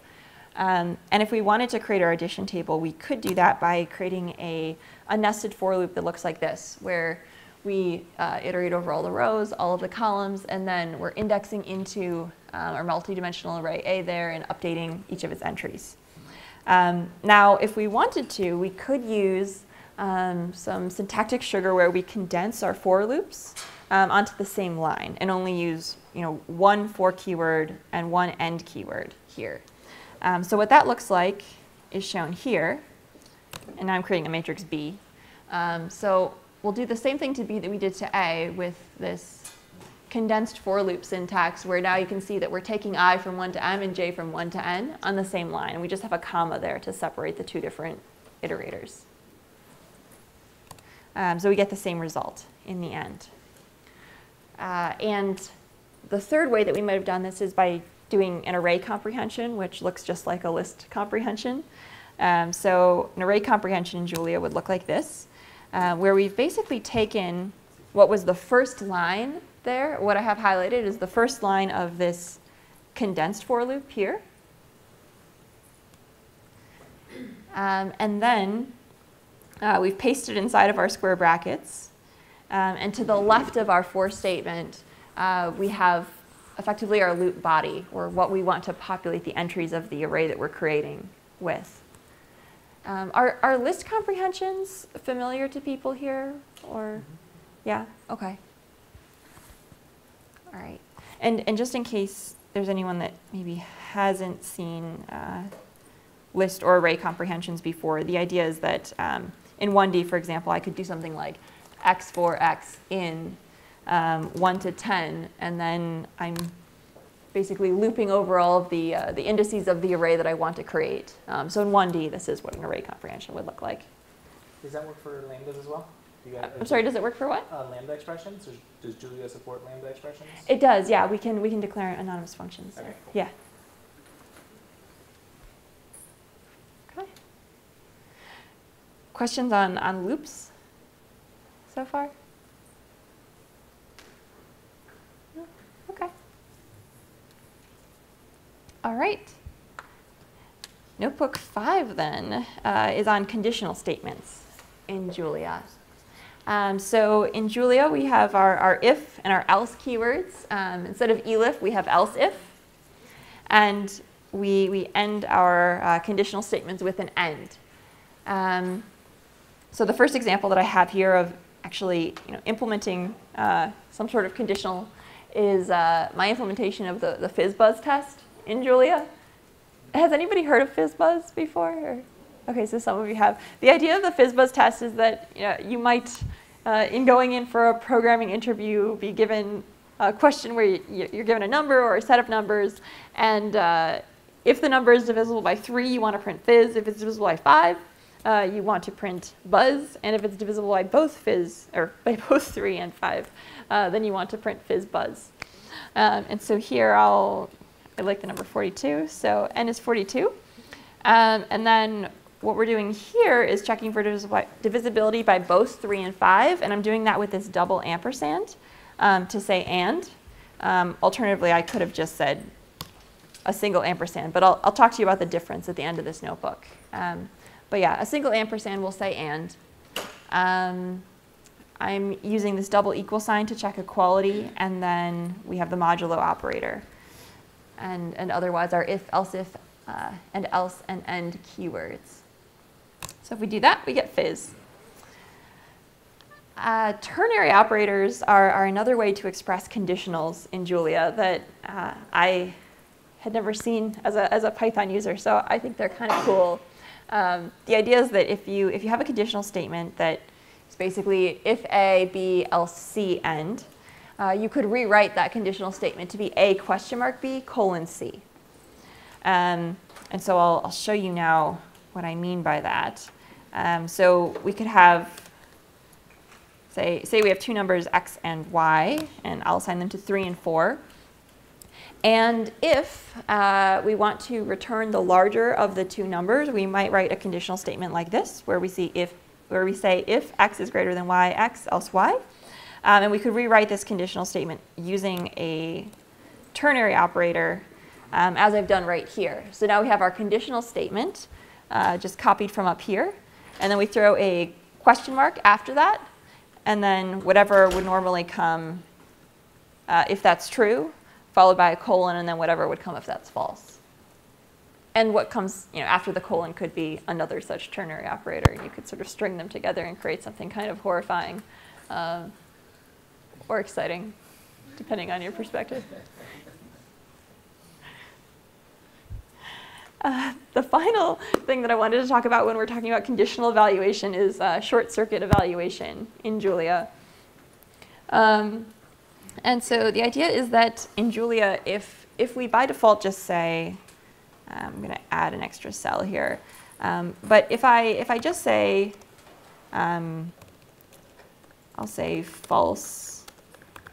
Speaker 1: Um, and if we wanted to create our addition table, we could do that by creating a, a nested for loop that looks like this, where we uh, iterate over all the rows, all of the columns, and then we're indexing into um, our multi-dimensional array A there and updating each of its entries. Um, now, if we wanted to, we could use um, some syntactic sugar where we condense our for loops um, onto the same line and only use you know, one for keyword and one end keyword here. Um, so what that looks like is shown here. And now I'm creating a matrix B. Um, so we'll do the same thing to B that we did to A with this condensed for loop syntax where now you can see that we're taking I from 1 to M and J from 1 to N on the same line. And we just have a comma there to separate the two different iterators. Um, so we get the same result in the end. Uh, and the third way that we might have done this is by doing an array comprehension, which looks just like a list comprehension. Um, so an array comprehension in Julia would look like this, uh, where we've basically taken what was the first line there. What I have highlighted is the first line of this condensed for loop here. Um, and then uh, we've pasted inside of our square brackets. Um, and to the left of our for statement, uh, we have effectively our loop body, or what we want to populate the entries of the array that we're creating with. Um, are, are list comprehensions familiar to people here? Or, yeah, okay. All right. And, and just in case there's anyone that maybe hasn't seen uh, list or array comprehensions before, the idea is that um, in 1D, for example, I could do something like x for x in um, 1 to 10, and then I'm basically looping over all of the, uh, the indices of the array that I want to create. Um, so in 1D, this is what an array comprehension would look like.
Speaker 6: Does that work for lambdas as well? Guys-
Speaker 1: I'm sorry, does it work for what?
Speaker 6: Uh, lambda expressions, does Julia support lambda expressions?
Speaker 1: It does, yeah. We can, we can declare anonymous functions.
Speaker 6: Okay, cool.
Speaker 1: Yeah. Okay. Questions on, on loops so far? No? Okay. All right. Notebook five then uh, is on conditional statements in Julia. Um, so in Julia, we have our, our if and our else keywords. Um, instead of elif, we have else if. And we, we end our uh, conditional statements with an end. Um, so the first example that I have here of actually you know, implementing uh, some sort of conditional is uh, my implementation of the, the FizzBuzz test in Julia. Has anybody heard of FizzBuzz before? Or? Okay, so some of you have. The idea of the FizzBuzz test is that you, know, you might, uh, in going in for a programming interview, be given a question where you, you're given a number or a set of numbers, and uh, if the number is divisible by three, you want to print fizz. If it's divisible by five, uh, you want to print buzz, and if it's divisible by both fizz or by both three and five, uh, then you want to print fizz buzz. Um, and so here I'll I like the number 42, so n is 42. Um, and then what we're doing here is checking for divisibility by both 3 and 5, and I'm doing that with this double ampersand um, to say and. Um, alternatively, I could have just said a single ampersand, but I'll, I'll talk to you about the difference at the end of this notebook. Um, but yeah, a single ampersand will say and. Um, I'm using this double equal sign to check equality, and then we have the modulo operator. And, and otherwise our if, else if, uh, and else and end keywords. So if we do that, we get fizz. Uh, ternary operators are, are, another way to express conditionals in Julia that uh, I had never seen as a, as a Python user, so I think they're kind of cool. Um, the idea is that if you, if you have a conditional statement that is basically if A, B, else C, end, uh, you could rewrite that conditional statement to be A question mark B colon C. Um, and so I'll, I'll, show you now what I mean by that. Um, so we could have, say, say we have two numbers x and y, and I'll assign them to 3 and 4. And if uh, we want to return the larger of the two numbers, we might write a conditional statement like this, where we see if, where we say if x is greater than y, x, else y. Um, and we could rewrite this conditional statement using a ternary operator, um, as I've done right here. So now we have our conditional statement, uh, just copied from up here, and then we throw a question mark after that, and then whatever would normally come uh, if that's true, followed by a colon, and then whatever would come if that's false. And what comes you know, after the colon could be another such ternary operator. and You could sort of string them together and create something kind of horrifying uh, or exciting, depending on your perspective. Uh, the final thing that I wanted to talk about when we're talking about conditional evaluation is uh, short circuit evaluation in Julia. Um, and so the idea is that in Julia, if, if we by default just say, I'm going to add an extra cell here, um, but if I, if I just say, um, I'll say false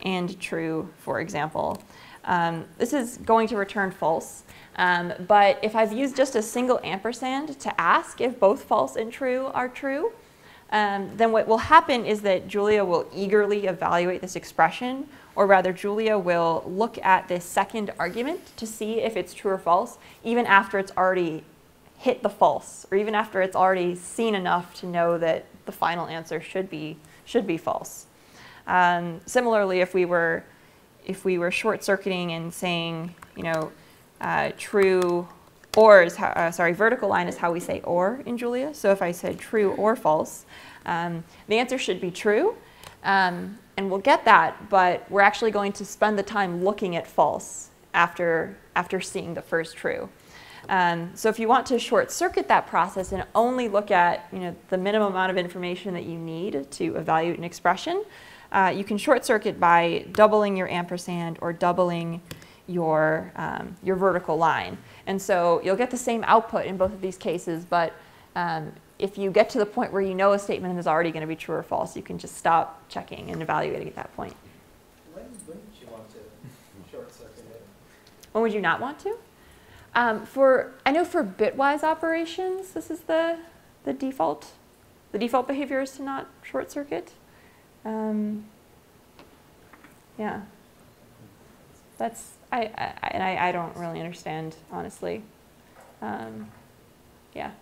Speaker 1: and true, for example, um, this is going to return false. Um, but if I've used just a single ampersand to ask if both false and true are true, um, then what will happen is that Julia will eagerly evaluate this expression, or rather Julia will look at this second argument to see if it's true or false, even after it's already hit the false, or even after it's already seen enough to know that the final answer should be, should be false. Um, similarly, if we were, if we were short-circuiting and saying, you know, uh, true or is how, uh, sorry, vertical line is how we say or in Julia. So if I said true or false, um, the answer should be true. Um, and we'll get that, but we're actually going to spend the time looking at false after, after seeing the first true. Um, so if you want to short circuit that process and only look at you know, the minimum amount of information that you need to evaluate an expression, uh, you can short circuit by doubling your ampersand or doubling your, um, your vertical line. And so you'll get the same output in both of these cases, but um, if you get to the point where you know a statement is already going to be true or false, you can just stop checking and evaluating at that point.
Speaker 4: When wouldn't you want to short circuit it?
Speaker 1: When would you not want to? Um, for I know for bitwise operations, this is the the default. The default behavior is to not short circuit. Um, yeah. That's I, I and I, I don't really understand honestly. Um, yeah,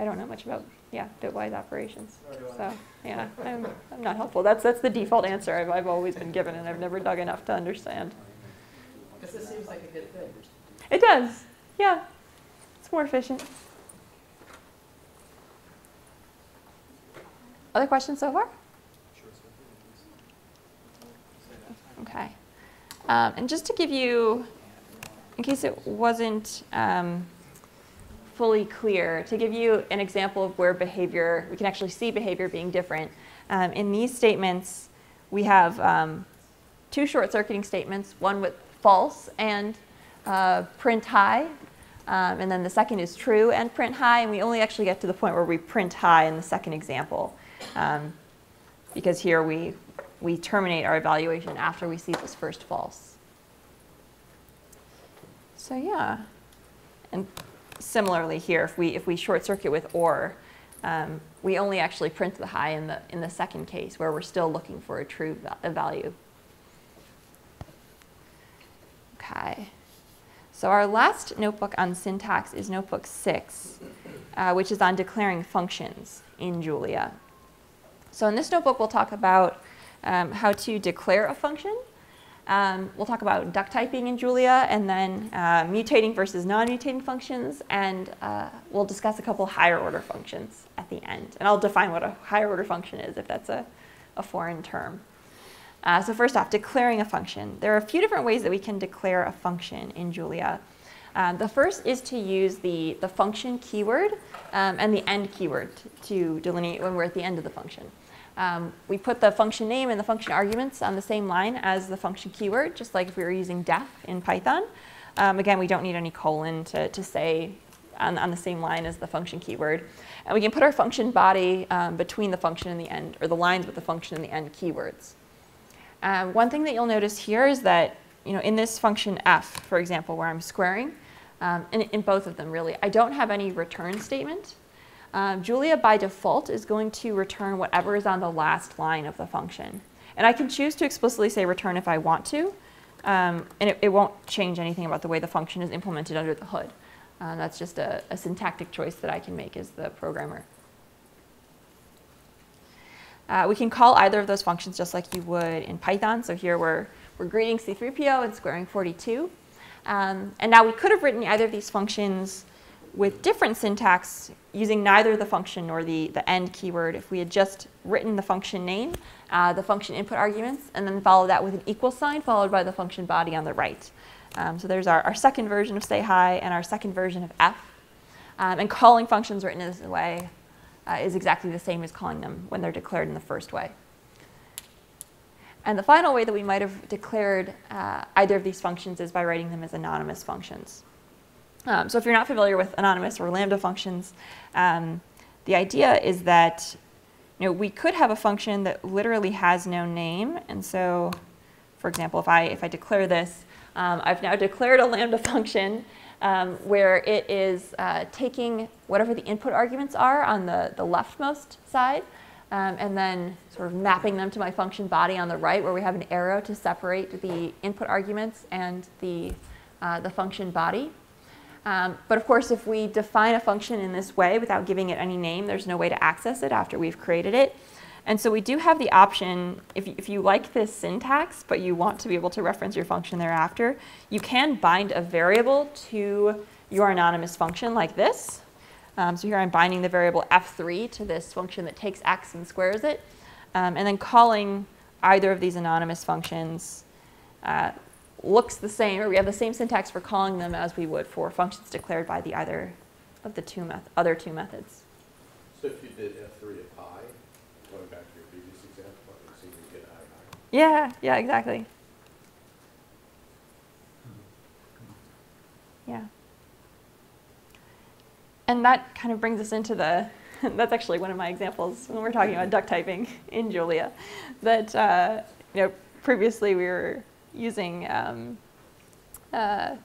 Speaker 1: I don't know much about yeah bitwise operations.
Speaker 4: Nor do I.
Speaker 1: So yeah, I'm, I'm not helpful. That's that's the default answer I've, I've always been given, and I've never dug enough to understand.
Speaker 4: Because this seems like a good thing.
Speaker 1: It does. Yeah. It's more efficient. Other questions so far? Okay. Um, and just to give you, in case it wasn't um, fully clear, to give you an example of where behavior, we can actually see behavior being different. Um, in these statements, we have um, two short circuiting statements, one with false and uh, print high. Um, and then the second is true and print high. And we only actually get to the point where we print high in the second example. Um, because here we, we terminate our evaluation after we see this first false. So yeah. And similarly here, if we, if we short circuit with or, um, we only actually print the high in the, in the second case where we're still looking for a true a value. Okay. So our last notebook on syntax is notebook six, uh, which is on declaring functions in Julia. So in this notebook, we'll talk about um, how to declare a function. Um, we'll talk about duck typing in Julia, and then uh, mutating versus non-mutating functions, and uh, we'll discuss a couple higher order functions at the end. And I'll define what a higher order function is if that's a, a foreign term. Uh, so first off, declaring a function. There are a few different ways that we can declare a function in Julia. Um, the first is to use the, the function keyword um, and the end keyword to delineate when we're at the end of the function. Um, we put the function name and the function arguments on the same line as the function keyword, just like if we were using def in Python. Um, again, we don't need any colon to, to say on, on the same line as the function keyword. And we can put our function body um, between the function and the end, or the lines with the function and the end keywords. Um, one thing that you'll notice here is that you know, in this function f, for example, where I'm squaring, um, in, in both of them really, I don't have any return statement. Um, Julia by default is going to return whatever is on the last line of the function. And I can choose to explicitly say return if I want to, um, and it, it, won't change anything about the way the function is implemented under the hood. Uh, that's just a, a syntactic choice that I can make as the programmer. Uh, we can call either of those functions just like you would in Python. So here we're, we're greeting C3PO and squaring 42. Um, and now we could have written either of these functions with different syntax using neither the function nor the, the end keyword. If we had just written the function name, uh, the function input arguments, and then follow that with an equal sign followed by the function body on the right. Um, so there's our, our second version of say hi and our second version of f. Um, and calling functions written this way uh, is exactly the same as calling them when they're declared in the first way. And the final way that we might have declared uh, either of these functions is by writing them as anonymous functions. Um, so if you're not familiar with anonymous or lambda functions, um, the idea is that you know, we could have a function that literally has no name. And so, for example, if I, if I declare this, um, I've now declared a lambda function um, where it is uh, taking whatever the input arguments are on the, the leftmost side um, and then sort of mapping them to my function body on the right where we have an arrow to separate the input arguments and the, uh, the function body. Um, but of course, if we define a function in this way without giving it any name, there's no way to access it after we've created it. And so we do have the option, if, if you like this syntax, but you want to be able to reference your function thereafter, you can bind a variable to your anonymous function like this. Um, so here I'm binding the variable f3 to this function that takes x and squares it, um, and then calling either of these anonymous functions uh, looks the same, or we have the same syntax for calling them as we would for functions declared by the either of the two meth other two methods.
Speaker 2: So if you did F three of pi, going back to your previous example, it seems to get I, I.
Speaker 1: Yeah, yeah, exactly. Yeah. And that kind of brings us into the, that's actually one of my examples when we're talking about duck typing in Julia, that, uh, you know, previously we were using um, uh,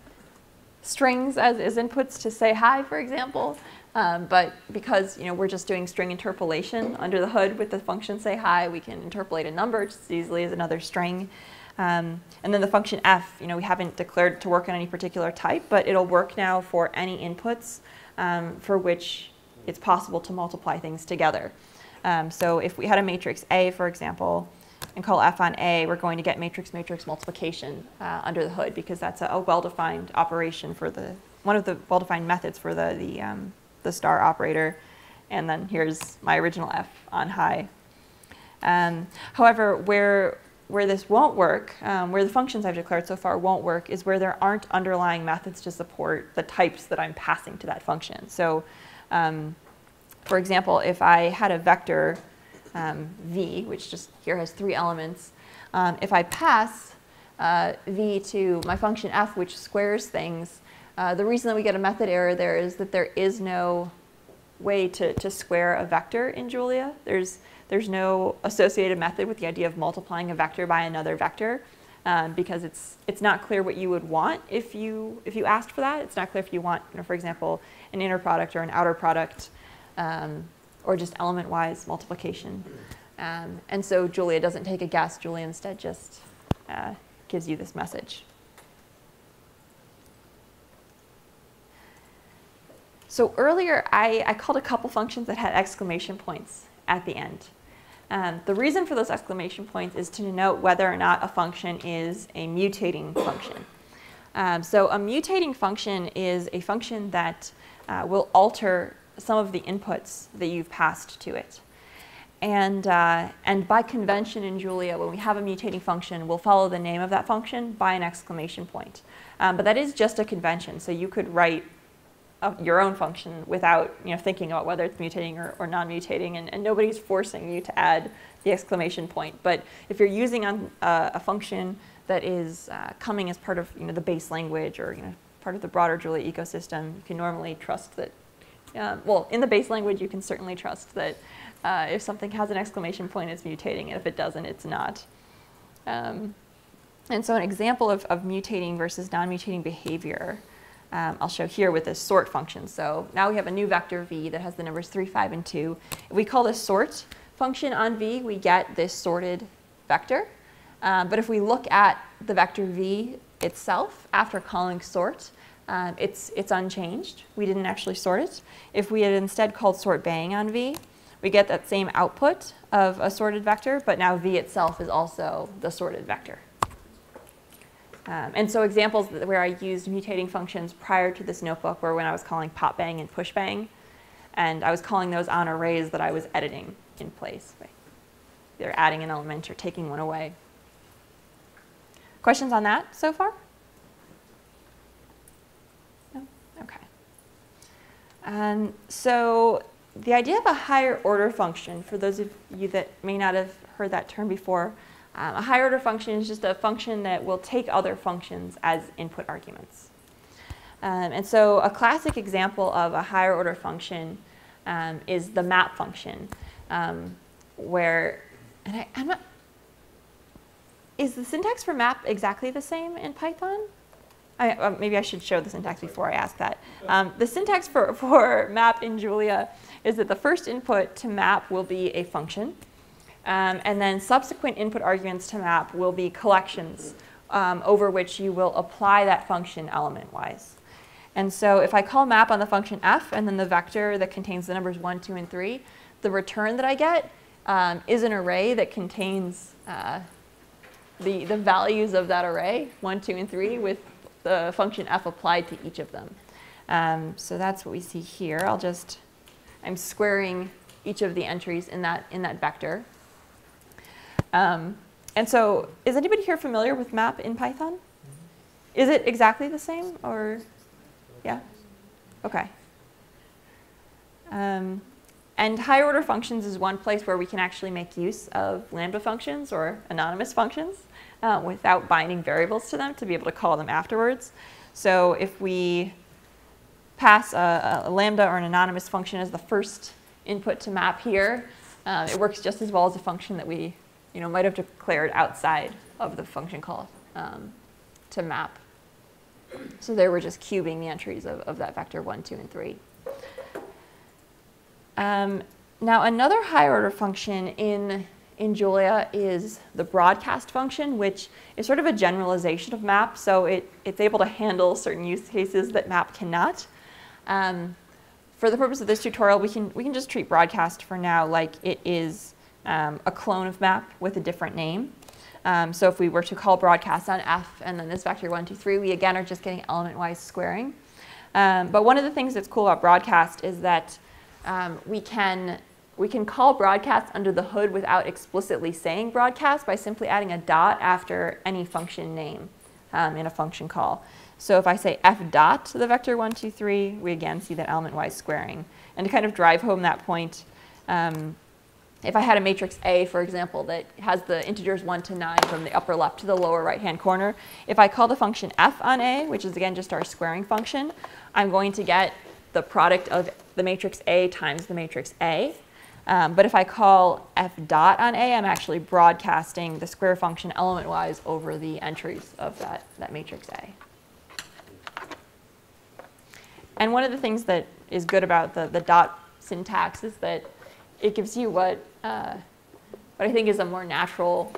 Speaker 1: strings as, as inputs to say hi, for example. Um, but because you know we're just doing string interpolation under the hood with the function say hi, we can interpolate a number just as easily as another string. Um, and then the function f, you know, we haven't declared to work on any particular type, but it'll work now for any inputs um, for which it's possible to multiply things together. Um, so if we had a matrix A, for example, and call f on A, we're going to get matrix-matrix multiplication uh, under the hood because that's a, a well-defined operation for the, one of the well-defined methods for the, the, um, the star operator. And then here's my original f on high. Um, however, where, where this won't work, um, where the functions I've declared so far won't work, is where there aren't underlying methods to support the types that I'm passing to that function. So um, for example, if I had a vector um, v, which just here has three elements, um, if I pass uh, v to my function f, which squares things, uh, the reason that we get a method error there is that there is no way to, to square a vector in Julia. There's, there's no associated method with the idea of multiplying a vector by another vector um, because it's, it's not clear what you would want if you, if you asked for that. It's not clear if you want, you know, for example, an inner product or an outer product um, or just element-wise multiplication. Um, and so Julia doesn't take a guess. Julia instead just uh, gives you this message. So earlier, I, I, called a couple functions that had exclamation points at the end. Um, the reason for those exclamation points is to denote whether or not a function is a mutating function. Um, so a mutating function is a function that uh, will alter some of the inputs that you've passed to it. And, uh, and by convention in Julia, when we have a mutating function, we'll follow the name of that function by an exclamation point. Um, but that is just a convention, so you could write a, your own function without you know, thinking about whether it's mutating or, or non-mutating, and, and nobody's forcing you to add the exclamation point. But if you're using on, uh, a function that is uh, coming as part of you know, the base language or you know, part of the broader Julia ecosystem, you can normally trust that uh, well, in the base language, you can certainly trust that uh, if something has an exclamation point, it's mutating, and if it doesn't, it's not. Um, and so an example of, of mutating versus non-mutating behavior um, I'll show here with this sort function. So now we have a new vector v that has the numbers 3, 5, and 2. If we call this sort function on v, we get this sorted vector. Um, but if we look at the vector v itself after calling sort, um, it's, it's unchanged. We didn't actually sort it. If we had instead called sort bang on v, we get that same output of a sorted vector, but now v itself is also the sorted vector. Um, and so examples where I used mutating functions prior to this notebook were when I was calling pop bang and push bang, and I was calling those on arrays that I was editing in place. Either adding an element or taking one away. Questions on that so far? Um, so the idea of a higher order function, for those of you that may not have heard that term before, um, a higher order function is just a function that will take other functions as input arguments. Um, and so a classic example of a higher order function um, is the map function, um, where, and I, I'm not, is the syntax for map exactly the same in Python? I, uh, maybe I should show the syntax before I ask that. Um, the syntax for, for map in Julia is that the first input to map will be a function, um, and then subsequent input arguments to map will be collections um, over which you will apply that function element-wise. And so if I call map on the function f and then the vector that contains the numbers 1, 2, and 3, the return that I get um, is an array that contains uh, the, the values of that array, 1, 2, and 3, with the function f applied to each of them. Um, so that's what we see here. I'll just, I'm squaring each of the entries in that, in that vector. Um, and so is anybody here familiar with map in Python? Is it exactly the same or, yeah? Okay. Um, and higher order functions is one place where we can actually make use of lambda functions or anonymous functions uh, without binding variables to them to be able to call them afterwards. So if we pass a, a lambda or an anonymous function as the first input to map here, uh, it works just as well as a function that we you know, might have declared outside of the function call um, to map. So there we're just cubing the entries of, of that vector 1, 2, and 3. Um, now another higher order function in, in Julia is the broadcast function, which is sort of a generalization of map. So it, it's able to handle certain use cases that map cannot. Um, for the purpose of this tutorial, we can, we can just treat broadcast for now like it is um, a clone of map with a different name. Um, so if we were to call broadcast on f and then this vector 1, 2, 3, we again are just getting element-wise squaring. Um, but one of the things that's cool about broadcast is that um, we can we can call broadcast under the hood without explicitly saying broadcast by simply adding a dot after any function name um, in a function call. So if I say f dot to the vector 1, 2, 3, we again see that element-wise squaring. And to kind of drive home that point, um, if I had a matrix A, for example, that has the integers 1 to 9 from the upper left to the lower right-hand corner, if I call the function f on A, which is again just our squaring function, I'm going to get the product of the matrix A times the matrix A. Um, but if I call f dot on A, I'm actually broadcasting the square function element-wise over the entries of that, that matrix A. And one of the things that is good about the, the dot syntax is that it gives you what, uh, what I think is a more natural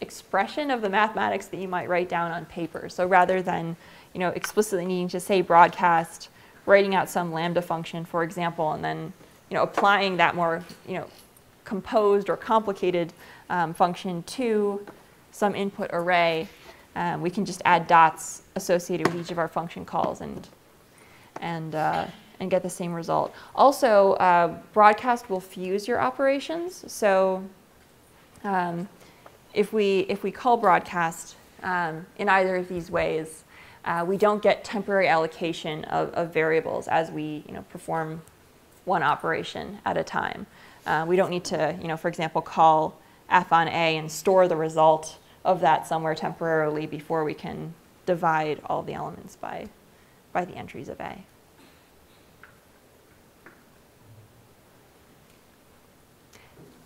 Speaker 1: expression of the mathematics that you might write down on paper. So rather than you know, explicitly needing to say broadcast, writing out some lambda function, for example, and then you know, applying that more you know, composed or complicated um, function to some input array, um, we can just add dots associated with each of our function calls and, and, uh, and get the same result. Also, uh, broadcast will fuse your operations. So um, if, we, if we call broadcast um, in either of these ways, uh, we don't get temporary allocation of, of, variables as we you know, perform one operation at a time. Uh, we don't need to, you know, for example, call f on a and store the result of that somewhere temporarily before we can divide all the elements by, by the entries of a.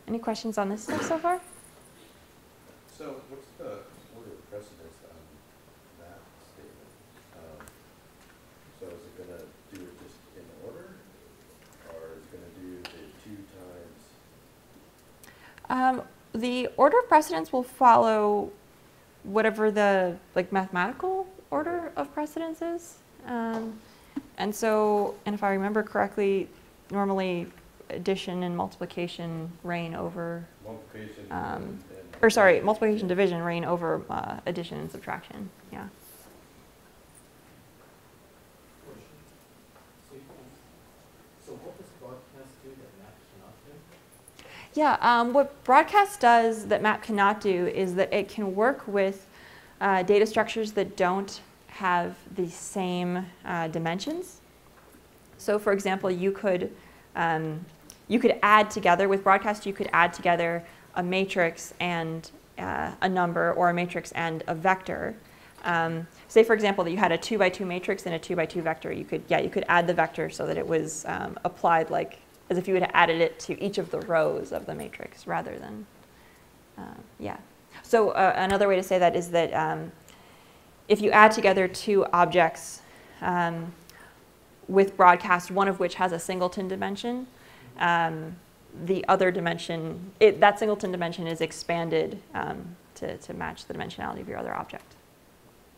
Speaker 1: Any questions on this stuff so far?
Speaker 2: So what's the order of precedence on that statement? Um, So is it gonna do it just in order? Or is it gonna do the two times?
Speaker 1: Um, the order of precedence will follow whatever the like mathematical order of precedence is. Um, and so, and if I remember correctly, normally addition and multiplication reign over,
Speaker 2: Multiplication
Speaker 1: Um, or sorry, multiplication division reign over uh, addition and subtraction. Yeah.
Speaker 7: So what does broadcast do that map cannot do?
Speaker 1: Yeah, um, what broadcast does that map cannot do is that it can work with uh, data structures that don't have the same uh, dimensions. So for example, you could, um, you could add together, with broadcast, you could add together a matrix and uh, a number or a matrix and a vector. Um, say for example that you had a two by two matrix and a two by two vector, you could, yeah, you could add the vector so that it was um, applied like, as if you had added it to each of the rows of the matrix rather than, uh, yeah. So uh, another way to say that is that um, if you add together two objects um, with broadcast, one of which has a singleton dimension, um, the other dimension, it, that singleton dimension is expanded um, to, to match the dimensionality of your other object.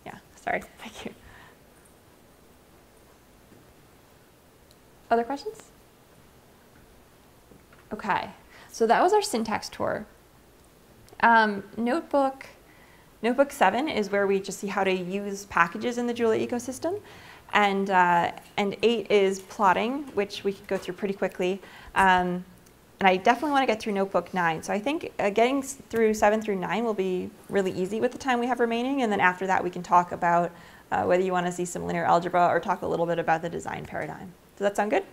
Speaker 1: Yeah, sorry, thank you. Other questions? Okay, so that was our syntax tour. Um, notebook, notebook 7 is where we just see how to use packages in the Julia ecosystem. And, uh, and 8 is plotting, which we could go through pretty quickly. Um, and I definitely want to get through Notebook 9. So I think uh, getting through 7 through 9 will be really easy with the time we have remaining. And then after that, we can talk about uh, whether you want to see some linear algebra or talk a little bit about the design paradigm. Does that sound good?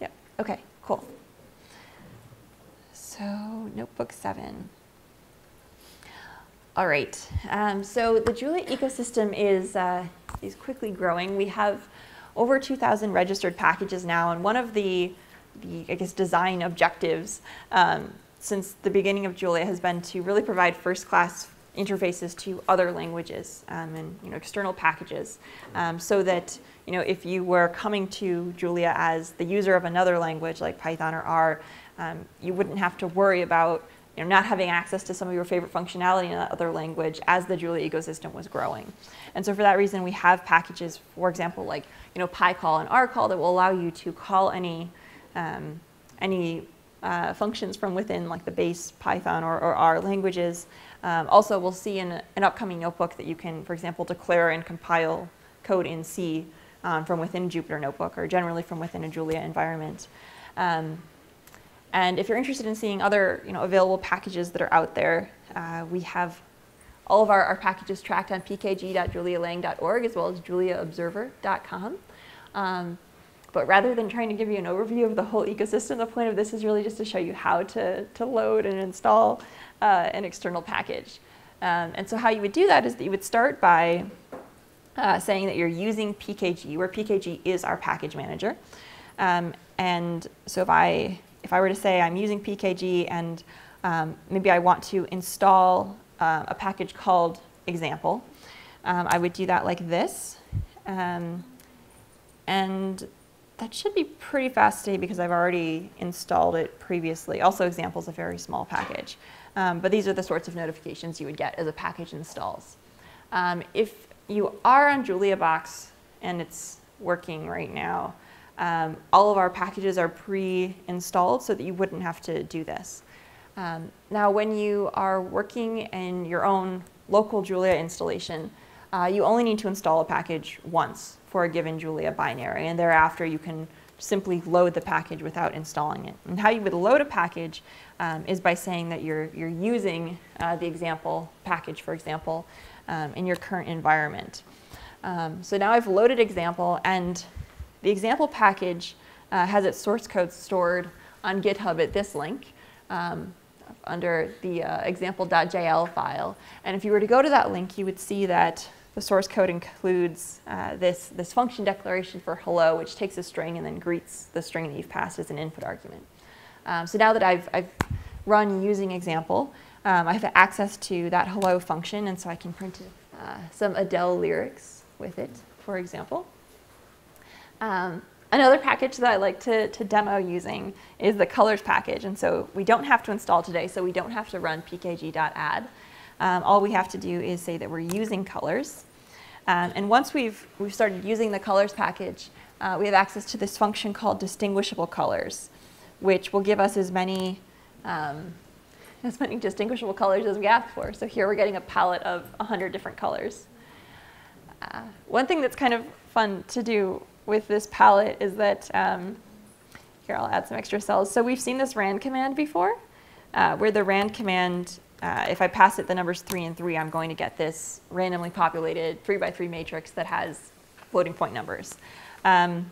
Speaker 1: Yep. Okay, cool. So Notebook 7. All right, um, so the Julia ecosystem is, uh, is quickly growing. We have over 2,000 registered packages now, and one of the, the I guess, design objectives um, since the beginning of Julia has been to really provide first-class interfaces to other languages um, and you know, external packages um, so that you know, if you were coming to Julia as the user of another language like Python or R, um, you wouldn't have to worry about you know, not having access to some of your favorite functionality in that other language as the Julia ecosystem was growing. And so for that reason, we have packages, for example, like you know, PyCall and RCall that will allow you to call any, um, any uh, functions from within like the base Python or, or R languages. Um, also, we'll see in an upcoming notebook that you can, for example, declare and compile code in C um, from within Jupyter Notebook or generally from within a Julia environment. Um, and if you're interested in seeing other you know, available packages that are out there, uh, we have all of our, our packages tracked on pkg.julialang.org as well as juliaobserver.com. Um, but rather than trying to give you an overview of the whole ecosystem, the point of this is really just to show you how to, to load and install uh, an external package. Um, and so how you would do that is that you would start by uh, saying that you're using PKG, where PKG is our package manager. Um, and so if I if I were to say I'm using PKG and um, maybe I want to install uh, a package called example, um, I would do that like this. Um, and that should be pretty fast today because I've already installed it previously. Also, example is a very small package. Um, but these are the sorts of notifications you would get as a package installs. Um, if you are on JuliaBox and it's working right now, um, all of our packages are pre-installed so that you wouldn't have to do this. Um, now, when you are working in your own local Julia installation, uh, you only need to install a package once for a given Julia binary, and thereafter you can simply load the package without installing it. And how you would load a package um, is by saying that you're, you're using uh, the example package, for example, um, in your current environment. Um, so now I've loaded example, and the example package uh, has its source code stored on GitHub at this link um, under the uh, example.jl file. And if you were to go to that link, you would see that the source code includes uh, this, this function declaration for hello, which takes a string and then greets the string that you've passed as an input argument. Um, so now that I've, I've run using example, um, I have access to that hello function, and so I can print uh, some Adele lyrics with it, for example. Um, another package that I like to, to demo using is the colors package. And so we don't have to install today, so we don't have to run pkg.add. Um, all we have to do is say that we're using colors. Um, and once we've, we've started using the colors package, uh, we have access to this function called distinguishable colors, which will give us as many, um, as many distinguishable colors as we ask for. So here we're getting a palette of 100 different colors. Uh, one thing that's kind of fun to do with this palette is that, um, here I'll add some extra cells. So we've seen this rand command before, uh, where the rand command, uh, if I pass it the numbers three and three, I'm going to get this randomly populated three by three matrix that has floating point numbers. Um,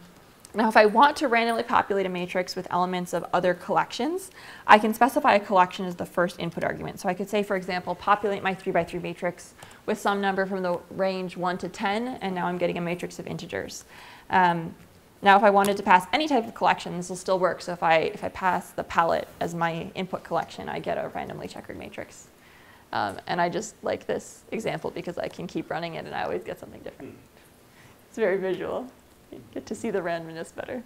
Speaker 1: Now, if I want to randomly populate a matrix with elements of other collections, I can specify a collection as the first input argument. So I could say, for example, populate my 3 by 3 matrix with some number from the range 1 to 10, and now I'm getting a matrix of integers. Um, now, if I wanted to pass any type of collection, this will still work. So if I, if I pass the palette as my input collection, I get a randomly checkered matrix. Um, and I just like this example because I can keep running it and I always get something different. It's very visual. You get to see the randomness better.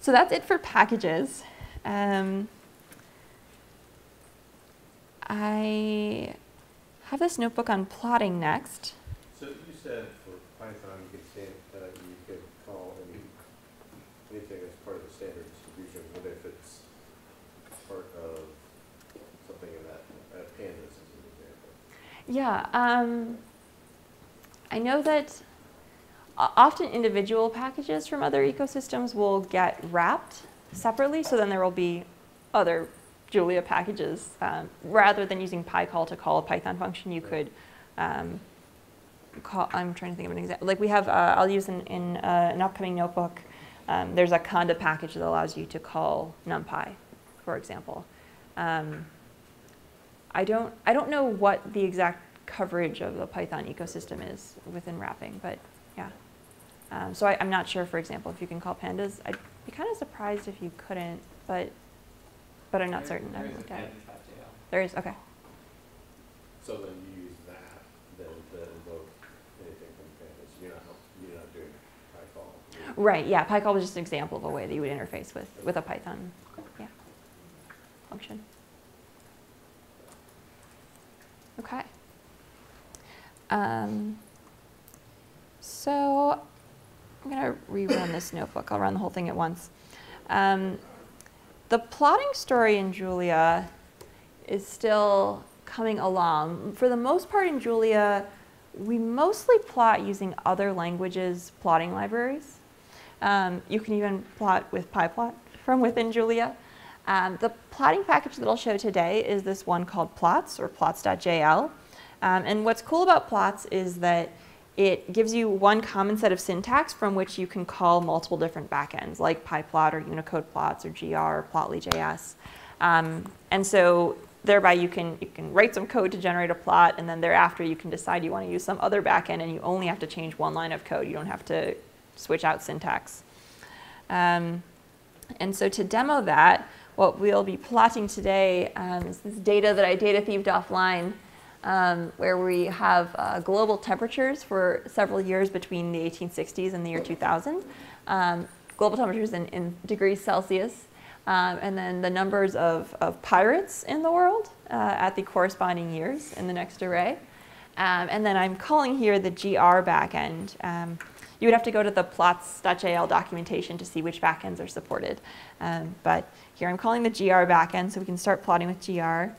Speaker 1: So that's it for packages. Um, I have this notebook on plotting next.
Speaker 2: So you said for Python, you could stand, uh, you could call any, anything as part of the standard distribution, what if it's part of something in that, uh, pandas as an example?
Speaker 1: Yeah, um, I know that often individual packages from other ecosystems will get wrapped separately, so then there will be other Julia packages. Um, rather than using PyCall to call a Python function, you could um, call, I'm trying to think of an example. Like we have, uh, I'll use in, in uh, an upcoming notebook, um, there's a conda package that allows you to call NumPy, for example. Um, I don't, I don't know what the exact coverage of the Python ecosystem is within wrapping, but yeah. Um, so I, I'm not sure, for example, if you can call pandas. I'd be kind of surprised if you couldn't, but, but I'm not
Speaker 5: There-
Speaker 1: certain. I
Speaker 5: there
Speaker 1: haven't looked
Speaker 5: a
Speaker 1: at it.
Speaker 5: pandas.jl.
Speaker 1: There is, okay.
Speaker 2: So then you use that, then to invoke anything from pandas, you're not, you're not doing Python.
Speaker 1: Right, yeah, PyCall was just an example of a way that you would interface with, with a Python, yeah, function. Okay. Um, so I'm going to rerun this notebook. I'll run the whole thing at once. Um, the plotting story in Julia is still coming along. For the most part in Julia, we mostly plot using other languages' plotting libraries. Um, you can even plot with PyPlot from within Julia. Um, the plotting package that I'll show today is this one called plots or plots.jl. Um, and what's cool about plots is that it gives you one common set of syntax from which you can call multiple different backends, like PyPlot or Unicode plots or GR or Plotly.js. Um, and so thereby you can, you can write some code to generate a plot, and then thereafter you can decide you want to use some other backend, and you only have to change one line of code. You don't have to switch out syntax. Um, and so to demo that, what we'll be plotting today um, is this data that I data thieved offline, um, where we have uh, global temperatures for several years between the 1860s and the year 2000. Um, global temperatures in, in degrees Celsius, um, and then the numbers of, of pirates in the world uh, at the corresponding years in the next array. Um, and then I'm calling here the GR backend. Um, you would have to go to the plots.jl documentation to see which backends are supported. Um, but here I'm calling the GR backend so we can start plotting with GR.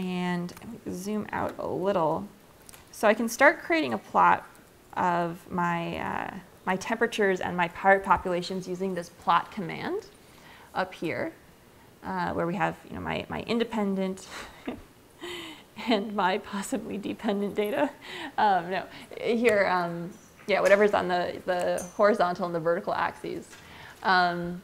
Speaker 1: And zoom out a little. So I can start creating a plot of my, uh, my temperatures and my pirate populations using this plot command up here, uh, where we have you know, my, my independent and my possibly dependent data. Um, no, here, um, yeah, whatever's on the, the horizontal and the vertical axes. Um,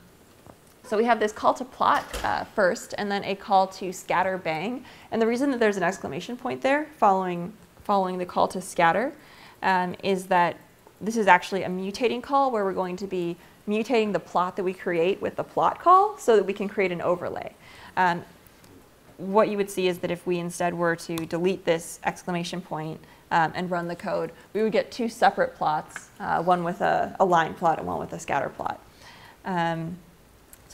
Speaker 1: so we have this call to plot uh, first, and then a call to scatter bang. And the reason that there's an exclamation point there following, following the call to scatter um, is that this is actually a mutating call where we're going to be mutating the plot that we create with the plot call so that we can create an overlay. Um, what you would see is that if we instead were to delete this exclamation point um, and run the code, we would get two separate plots, uh, one with a, a, line plot and one with a scatter plot. Um,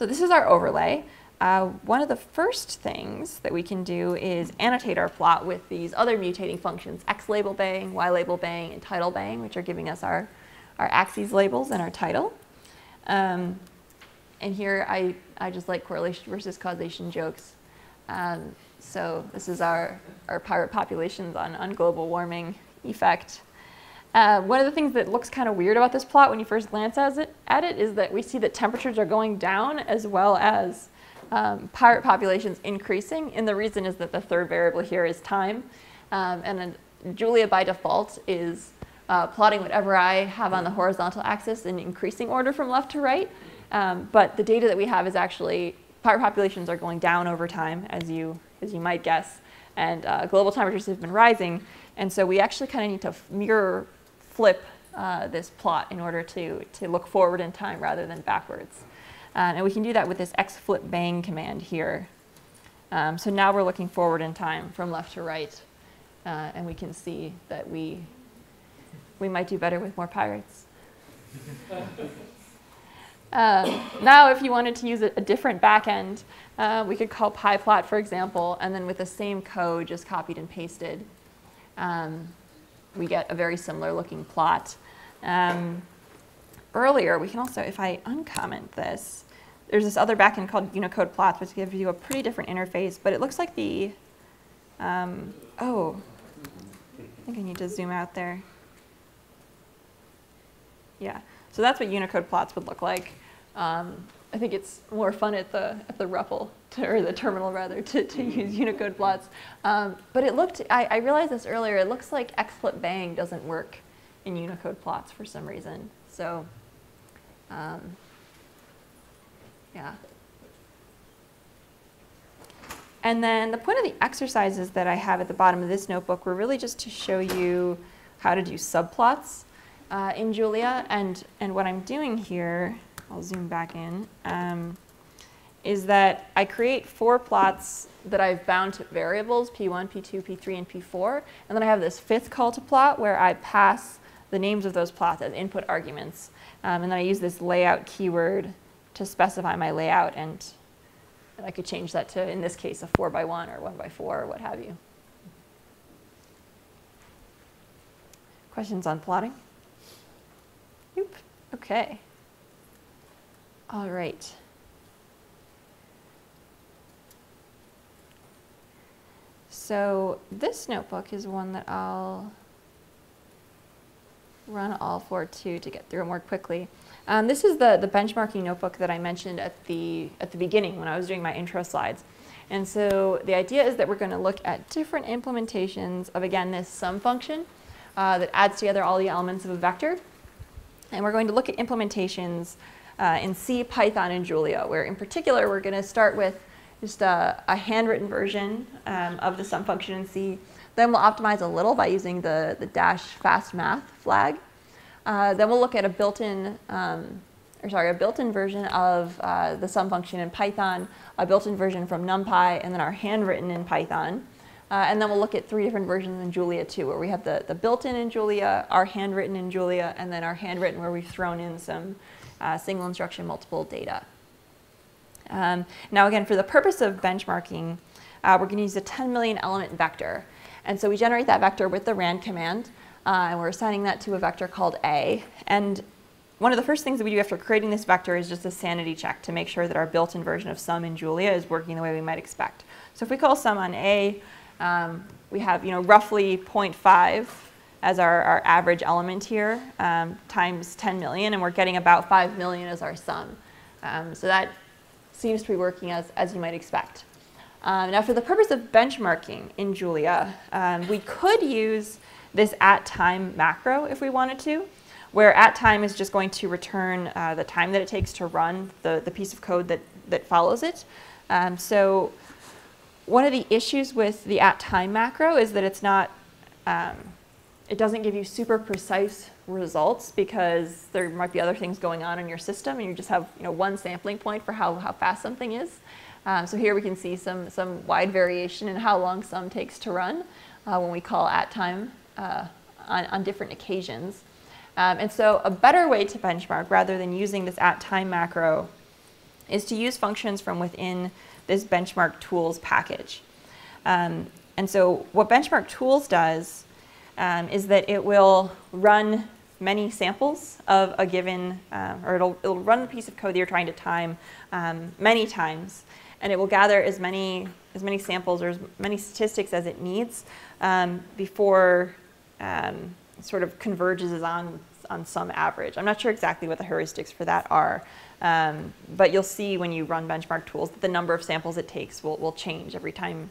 Speaker 1: so this is our overlay. Uh, one of the first things that we can do is annotate our plot with these other mutating functions, x label bang, y label bang, and title bang, which are giving us our, our axes labels and our title. Um, and here I, I just like correlation versus causation jokes. Um, so this is our, our pirate populations on, on global warming effect. Uh, one of the things that looks kind of weird about this plot when you first glance at it, at it is that we see that temperatures are going down as well as um, pirate populations increasing. And the reason is that the third variable here is time. Um, and Julia by default is uh, plotting whatever I have on the horizontal axis in increasing order from left to right. Um, but the data that we have is actually pirate populations are going down over time, as you, as you might guess, and uh, global temperatures have been rising. And so we actually kind of need to mirror flip uh, this plot in order to, to look forward in time rather than backwards. Uh, and we can do that with this xflip bang command here. Um, so now we're looking forward in time from left to right. Uh, and we can see that we, we might do better with more pirates. Uh, now, if you wanted to use a, a different backend, uh, we could call pyplot, for example, and then with the same code just copied and pasted, um, we get a very similar looking plot. Um, earlier, we can also, if I uncomment this, there's this other backend called Unicode plots, which gives you a pretty different interface, but it looks like the, um, oh, I think I need to zoom out there. Yeah, so that's what Unicode plots would look like. Um, I think it's more fun at the at the REPL to, or the terminal rather to, to use Unicode plots. Um, but it looked I, I realized this earlier. It looks like xflip bang doesn't work in Unicode plots for some reason. So um, yeah. And then the point of the exercises that I have at the bottom of this notebook were really just to show you how to do subplots uh, in Julia. And, and what I'm doing here, I'll zoom back in, um, is that I create four plots that I've bound to variables, P1, P2, P3, and P4. And then I have this fifth call to plot where I pass the names of those plots as input arguments. Um, and then I use this layout keyword to specify my layout and, and I could change that to, in this case, a 4 by 1 or 1 by 4 or what have you. Questions on plotting? Nope. Okay. All right. So this notebook is one that I'll run all for too to get through more quickly. Um, this is the, the benchmarking notebook that I mentioned at the, at the beginning when I was doing my intro slides. And so the idea is that we're going to look at different implementations of, again, this sum function uh, that adds together all the elements of a vector. And we're going to look at implementations uh, in C, Python, and Julia, where in particular we're going to start with just a, a handwritten version um, of the sum function in C. Then we'll optimize a little by using the, the dash fast math flag. Uh, then we'll look at a built-in, um, or sorry, a built-in version of uh, the sum function in Python, a built-in version from NumPy, and then our handwritten in Python. Uh, and then we'll look at three different versions in Julia too, where we have the, the built-in in Julia, our handwritten in Julia, and then our handwritten where we've thrown in some uh, single instruction multiple data. Um, now again, for the purpose of benchmarking, uh, we're going to use a 10 million element vector. And so we generate that vector with the rand command, uh, and we're assigning that to a vector called a. And one of the first things that we do after creating this vector is just a sanity check to make sure that our built-in version of sum in Julia is working the way we might expect. So if we call sum on a, um, we have you know roughly 0.5 as our, our average element here um, times 10 million, and we're getting about 5 million as our sum. Um, so that seems to be working as, as you might expect. Um, now for the purpose of benchmarking in Julia, um, we could use this at time macro if we wanted to, where at time is just going to return uh, the time that it takes to run the, the piece of code that, that follows it. Um, so one of the issues with the at time macro is that it's not, um, it doesn't give you super precise results because there might be other things going on in your system and you just have you know, one sampling point for how, how fast something is. Um, so here we can see some, sum wide variation in how long some takes to run uh, when we call at time uh, on, on, different occasions. Um, and so a better way to benchmark rather than using this at time macro is to use functions from within this benchmark tools package. Um, and so what benchmark tools does um, is that it will run many samples of a given, uh, or it'll, it'll run the piece of code that you're trying to time um, many times and it will gather as many, as many samples or as many statistics as it needs um, before um, sort of converges on, on some average. I'm not sure exactly what the heuristics for that are, um, but you'll see when you run benchmark tools that the number of samples it takes will, will change every time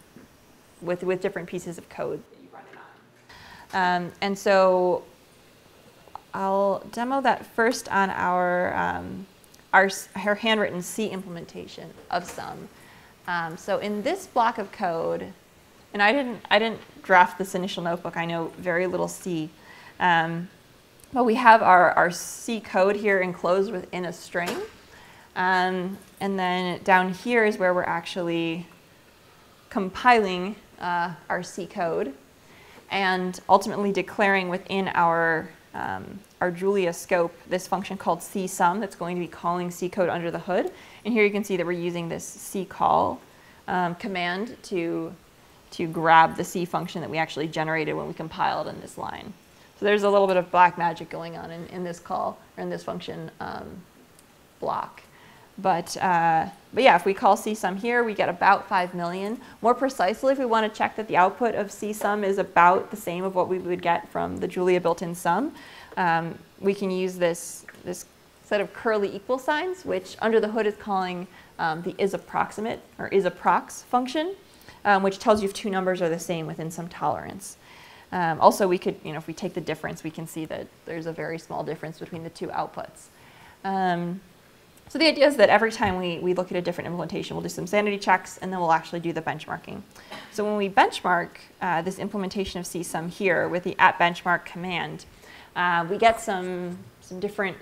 Speaker 1: with, with different pieces of code that you run it on. Um, and so I'll demo that first on our, um, our, our handwritten C implementation of sum. Um, so in this block of code, and I didn't, I didn't draft this initial notebook, I know very little C. Um, but we have our, our C code here enclosed within a string. Um, and then down here is where we're actually compiling uh, our C code and ultimately declaring within our, um, our Julia scope this function called csum that's going to be calling C code under the hood. And here you can see that we're using thisccall um, command to, to grab the C function that we actually generated when we compiled in this line. So there's a little bit of black magic going on in, in this call, or in this function um, block. But, uh, but yeah, if we call csum here, we get about 5 million. More precisely, if we want to check that the output of csum is about the same of what we would get from the Julia built-in sum, um, we can use this, this set of curly equal signs, which under the hood is calling um, the is approximate or is approx function, um, which tells you if two numbers are the same within some tolerance. Um, also, we could, you know, if we take the difference, we can see that there's a very small difference between the two outputs. Um, so the idea is that every time we, we look at a different implementation, we'll do some sanity checks, and then we'll actually do the benchmarking. So when we benchmark uh, this implementation of csum here with the at benchmark command, uh, we get some, some different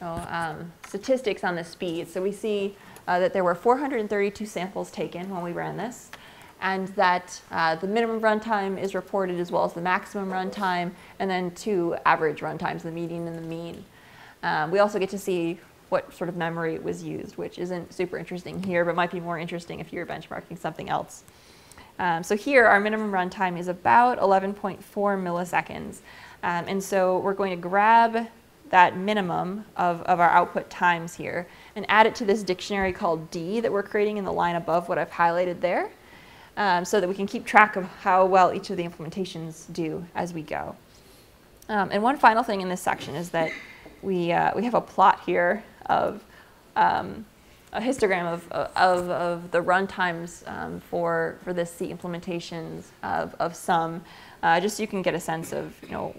Speaker 1: you know, um, statistics on the speed. So we see uh, that there were 432 samples taken when we ran this, and that uh, the minimum runtime is reported as well as the maximum runtime, and then two average runtimes, the median and the mean. Um, we also get to see what sort of memory was used, which isn't super interesting here, but might be more interesting if you're benchmarking something else. Um, so here, our minimum runtime is about 11.4 milliseconds. Um, and so we're going to grab that minimum of, of our output times here and add it to this dictionary called D that we're creating in the line above what I've highlighted there um, so that we can keep track of how well each of the implementations do as we go. Um, and one final thing in this section is that we, uh, we have a plot here of um, a histogram of, of, of the runtimes um, for, for the C implementations of, of sum, uh, just so you can get a sense of, you know,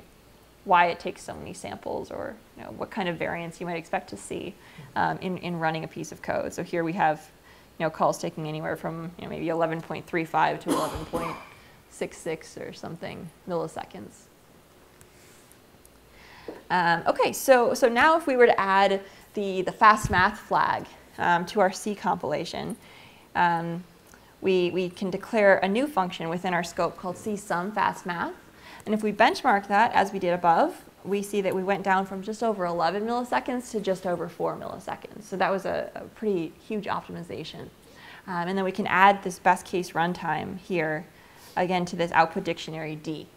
Speaker 1: why it takes so many samples or you know, what kind of variance you might expect to see um, in, in running a piece of code. So here we have you know, calls taking anywhere from you know, maybe 11.35 to 11.66 or something milliseconds. Um, okay, so, so now if we were to add the, the fast math flag um, to our C compilation, um, we, we can declare a new function within our scope called csum fast math. And if we benchmark that as we did above, we see that we went down from just over 11 milliseconds to just over 4 milliseconds. So that was a, a pretty huge optimization. Um, and then we can add this best case runtime here, again, to this output dictionary D.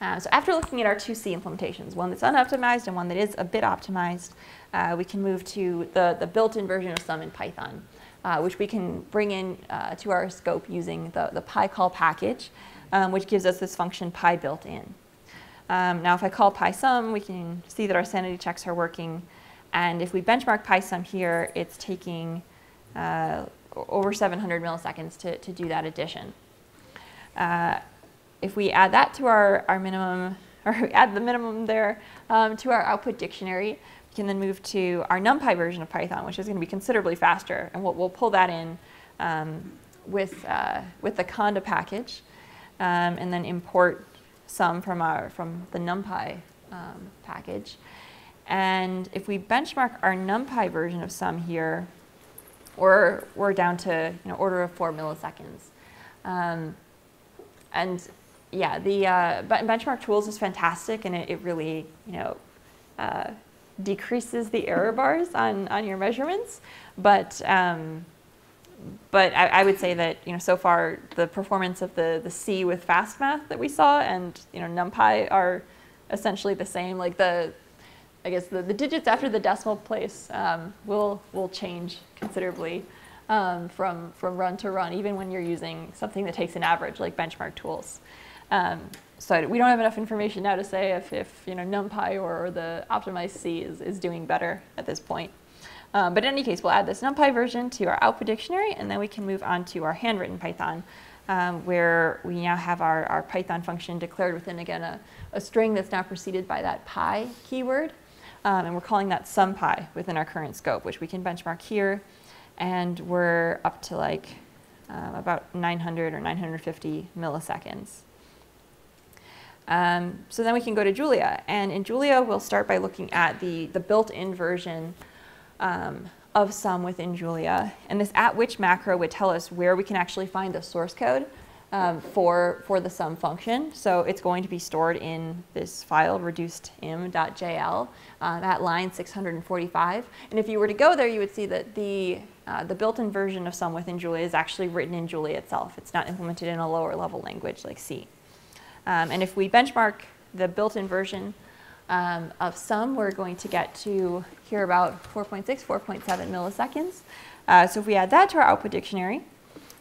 Speaker 1: Uh, so after looking at our two C implementations, one that's unoptimized and one that is a bit optimized, uh, we can move to the, the built-in version of sum in Python, uh, which we can bring in uh, to our scope using the, the pycall package, um, which gives us this function py built in. Um, now if I call pysum, we can see that our sanity checks are working. And if we benchmark pysum here, it's taking uh, over 700 milliseconds to, to do that addition. If we add that to our, our minimum, or add the minimum there um, to our output dictionary, we can then move to our NumPy version of Python, which is going to be considerably faster. And we'll, we'll pull that in um, with, uh, with the conda package um, and then import sum from, our, from the NumPy um, package. And if we benchmark our NumPy version of sum here, we're, we're down to you know, order of four milliseconds. Um, and yeah, the uh, benchmark tools is fantastic, and it, it really, you know, uh, decreases the error bars on, on your measurements. But um, but I, I, would say that you know so far the performance of the the C with fast math that we saw and you know NumPy are essentially the same. Like the I guess the, the digits after the decimal place um, will will change considerably um, from from run to run, even when you're using something that takes an average like benchmark tools. Um, so we don't have enough information now to say if, if you know NumPy or, or the optimized C is, is doing better at this point. Um, but in any case, we'll add this NumPy version to our output dictionary, and then we can move on to our handwritten Python, um, where we now have our, our Python function declared within, again, a, a string that's now preceded by that py keyword. Um, and we're calling that SumPy within our current scope, which we can benchmark here. And we're up to like um, about 900 or 950 milliseconds. Um, so then we can go to Julia. And in Julia, we'll start by looking at the, the built-in version um, of sum within Julia. And this at which macro would tell us where we can actually find the source code um, for, for the sum function. So it's going to be stored in this file, reducedim.jl, uh, at line 645. And if you were to go there, you would see that the, uh, the built-in version of sum within Julia is actually written in Julia itself. It's not implemented in a lower level language like C. Um, and if we benchmark the built-in version um, of sum, we're going to get to here about 4.6, 4.7 milliseconds. Uh, so if we add that to our output dictionary,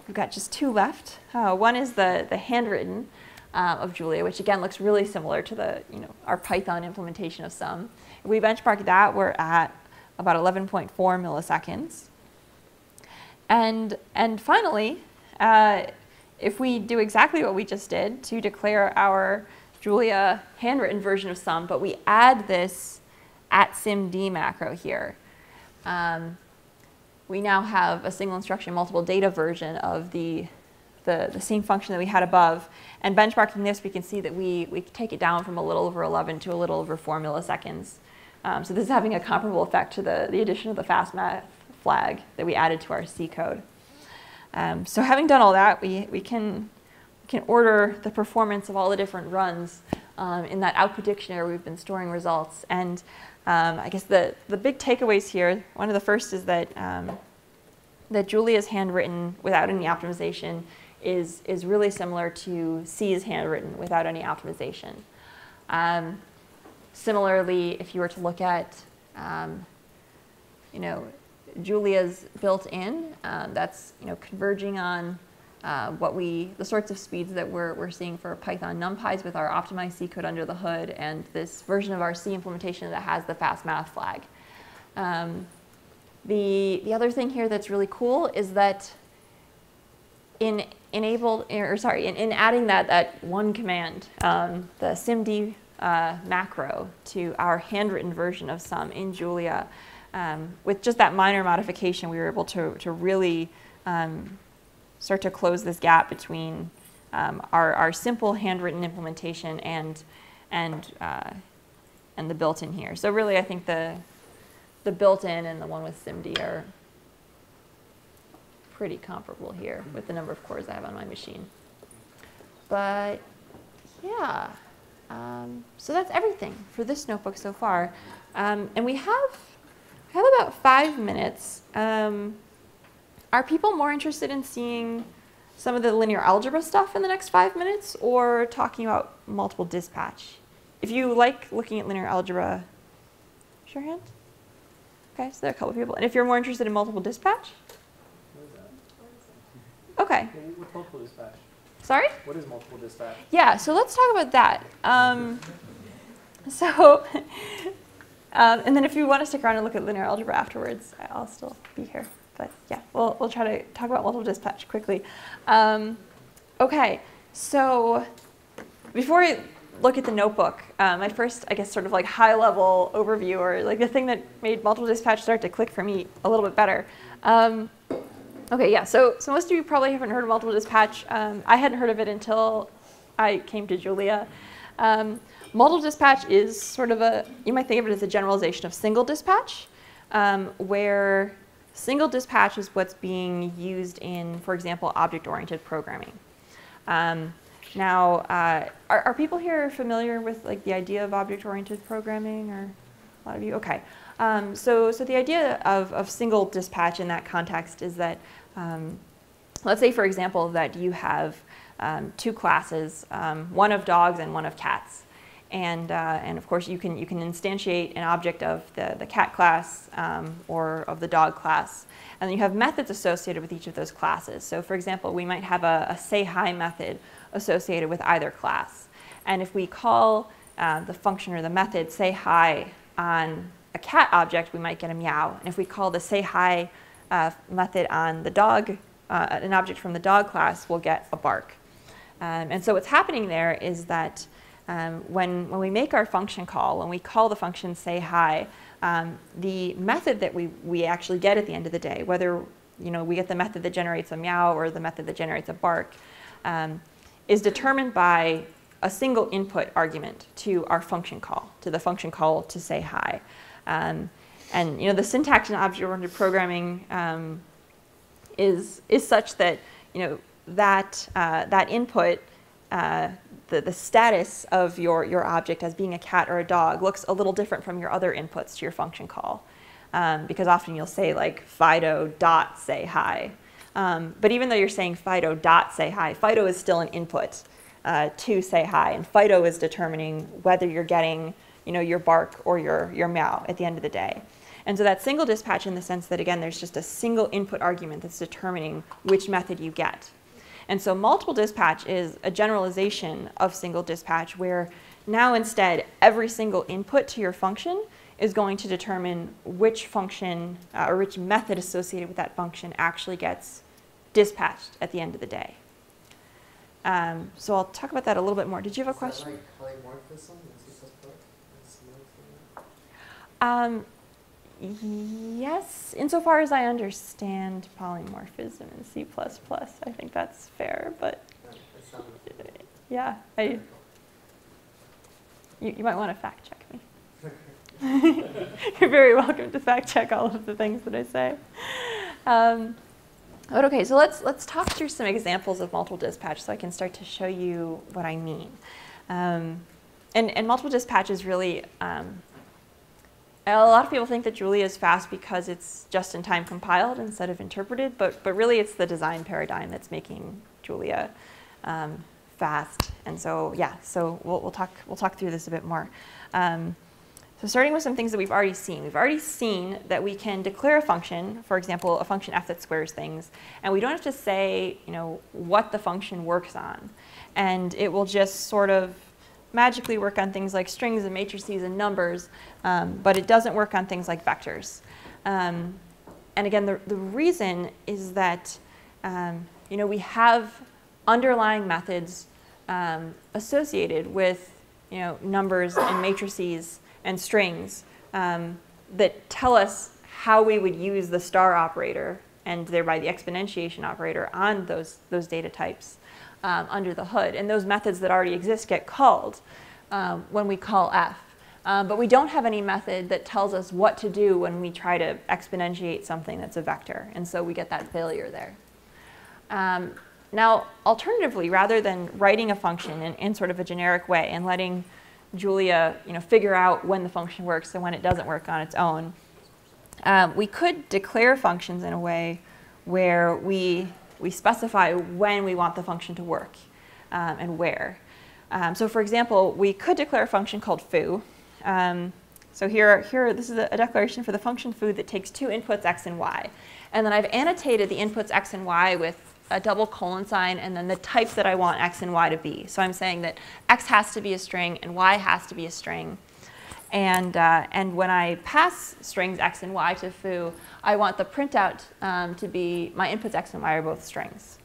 Speaker 1: we've got just two left. Uh, one is the, the handwritten uh, of Julia, which again looks really similar to the, you know, our Python implementation of sum. If we benchmark that, we're at about 11.4 milliseconds. And, and finally, uh, if we do exactly what we just did to declare our Julia handwritten version of sum, but we add this at simd macro here, um, we now have a single instruction multiple data version of the, the, the, same function that we had above. And benchmarking this, we can see that we, we take it down from a little over 11 to a little over 4 milliseconds. Um, so this is having a comparable effect to the, the addition of the fast math flag that we added to our C code. Um, so having done all that, we, we, can, we can order the performance of all the different runs um, in that output dictionary we've been storing results. And um, I guess the, the big takeaways here, one of the first is that, um, that Julia's handwritten without any optimization is, is really similar to C's handwritten without any optimization. Um, similarly, if you were to look at, um, you know, Julia's built in. Um, that's you know converging on uh, what we the sorts of speeds that we're we're seeing for Python NumPys with our optimized C code under the hood, and this version of our C implementation that has the fast math flag. Um, the the other thing here that's really cool is that in enabled or sorry in, in adding that that one command, um, the simd uh, macro to our handwritten version of sum in Julia um, with just that minor modification, we were able to, to really um, start to close this gap between um, our, our simple handwritten implementation and, and, uh, and the built-in here. So really, I think the, the built-in and the one with SIMD are pretty comparable here with the number of cores I have on my machine. But yeah, um, so that's everything for this notebook so far. Um, and we have I have about five minutes. Um, are people more interested in seeing some of the linear algebra stuff in the next five minutes or talking about multiple dispatch? If you like looking at linear algebra, show your hand. Okay, so there are a couple of people. And if you're more interested in multiple dispatch? Okay.
Speaker 6: What's multiple dispatch?
Speaker 1: Sorry?
Speaker 6: What is multiple dispatch?
Speaker 1: Yeah, so let's talk about that. Um, so Um, and then if you want to stick around and look at linear algebra afterwards, I'll still be here. But yeah, we'll, we'll try to talk about multiple dispatch quickly. Um, okay, so before we look at the notebook, um, my first, I guess, sort of like high level overview or like the thing that made multiple dispatch start to click for me a little bit better. Um, okay, yeah, so, so most of you probably haven't heard of multiple dispatch. Um, I hadn't heard of it until I came to Julia. Um, Multiple dispatch is sort of a, you might think of it as a generalization of single dispatch, um, where single dispatch is what's being used in, for example, object-oriented programming. Um, now, uh, are, are, people here familiar with like the idea of object-oriented programming, or a lot of you? Okay. Um, so, so the idea of, of single dispatch in that context is that, um, let's say, for example, that you have um, two classes, um, one of dogs and one of cats. And, uh, and of course, you can, you can instantiate an object of the, the cat class um, or of the dog class. And you have methods associated with each of those classes. So for example, we might have a, a say hi method associated with either class. And if we call uh, the function or the method say hi on a cat object, we might get a meow. And if we call the say hi uh, method on the dog uh, an object from the dog class we'll get a bark. Um, and so what's happening there is that um, when, when we make our function call, when we call the function say hi, um, the method that we, we actually get at the end of the day, whether you know, we get the method that generates a meow or the method that generates a bark, um, is determined by a single input argument to our function call, to the function call to say hi. Um, and you know, the syntax in object-oriented programming um, is, is such that you know, that, uh, that input, uh, the, the status of your, your object as being a cat or a dog looks a little different from your other inputs to your function call. Um, because often you'll say like Fido dot say hi. Um, but even though you're saying Fido dot say hi, Fido is still an input uh, to say hi, and Fido is determining whether you're getting you know, your bark or your, your meow at the end of the day. And so that single dispatch in the sense that, again, there's just a single input argument that's determining which method you get. And so multiple dispatch is a generalization of single dispatch where now instead every single input to your function is going to determine which function uh, or which method associated with that function actually gets dispatched at the end of the day. Um, so I'll talk about that a little bit more. Did you have a question?
Speaker 7: Is that like polymorphism?
Speaker 1: Um, yes, insofar as I understand polymorphism in C++, I think that's fair, but yeah, I, you, you might want to fact check me. You're very welcome to fact check all of the things that I say. Um, but okay, so let's let's talk through some examples of multiple dispatch so I can start to show you what I mean. Um, and, and multiple dispatch is really um, a lot of people think that Julia is fast because it's just in time compiled instead of interpreted, but but really it's the design paradigm that's making Julia um, fast. And so yeah, so we'll, we'll talk we'll talk through this a bit more. Um, so starting with some things that we've already seen. We've already seen that we can declare a function, for example, a function f that squares things, and we don't have to say, you know, what the function works on. And it will just sort of magically work on things like strings and matrices and numbers, um, but it doesn't work on things like vectors. Um, and again, the, the reason is that, um, you know, we have underlying methods um, associated with, you know, numbers and matrices and strings um, that tell us how we would use the star operator and thereby the exponentiation operator on those, those data types um, under the hood. And those methods that already exist get called um, when we call f. Um, but we don't have any method that tells us what to do when we try to exponentiate something that's a vector. And so we get that failure there. Um, now, alternatively, rather than writing a function in, in sort of a generic way and letting Julia you know, figure out when the function works and when it doesn't work on its own. Um, we could declare functions in a way where we, we specify when we want the function to work um, and where. Um, so for example, we could declare a function called foo. Um, so here, here, this is a, declaration for the function foo that takes two inputs x and y. And then I've annotated the inputs x and y with a double colon sign and then the type that I want x and y to be. So I'm saying that x has to be a string and y has to be a string. And, uh, and when I pass strings x and y to foo, I want the printout um, to be my inputs x and y are both strings.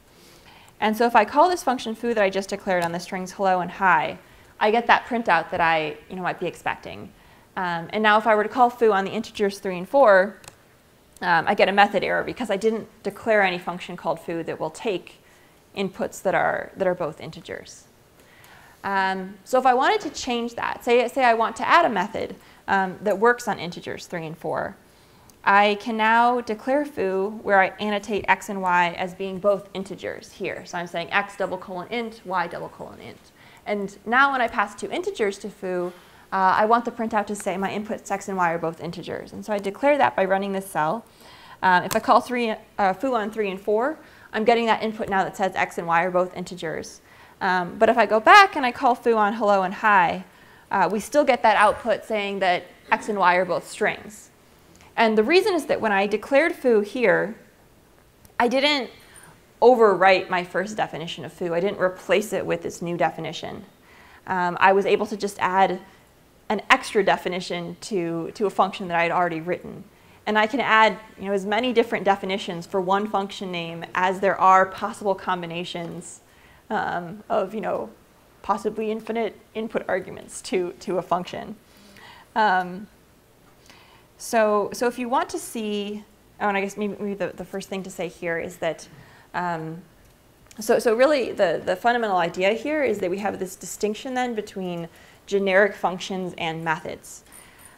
Speaker 1: And so if I call this function foo that I just declared on the strings hello and hi, I get that printout that I you know, might be expecting. Um, and now if I were to call foo on the integers 3 and 4, um, I get a method error because I didn't declare any function called foo that will take inputs that are, that are both integers. Um, so if I wanted to change that, say, say I want to add a method um, that works on integers 3 and 4, I can now declare foo where I annotate x and y as being both integers here. So I'm saying x double colon int, y double colon int. And now when I pass two integers to foo, uh, I want the printout to say my inputs x and y are both integers. And so I declare that by running this cell. Um, if I call three, uh, foo on 3 and 4, I'm getting that input now that says x and y are both integers. Um, but if I go back and I call foo on hello and hi, uh, we still get that output saying that x and y are both strings. And the reason is that when I declared foo here, I didn't overwrite my first definition of foo. I didn't replace it with this new definition. Um, I was able to just add an extra definition to, to a function that I had already written. and I can add you know, as many different definitions for one function name as there are possible combinations um, of you know, possibly infinite input arguments to, to a function. Um, so, so if you want to see, oh, and I guess maybe, maybe the, the first thing to say here is that, um, so, so really the, the fundamental idea here is that we have this distinction then between generic functions and methods,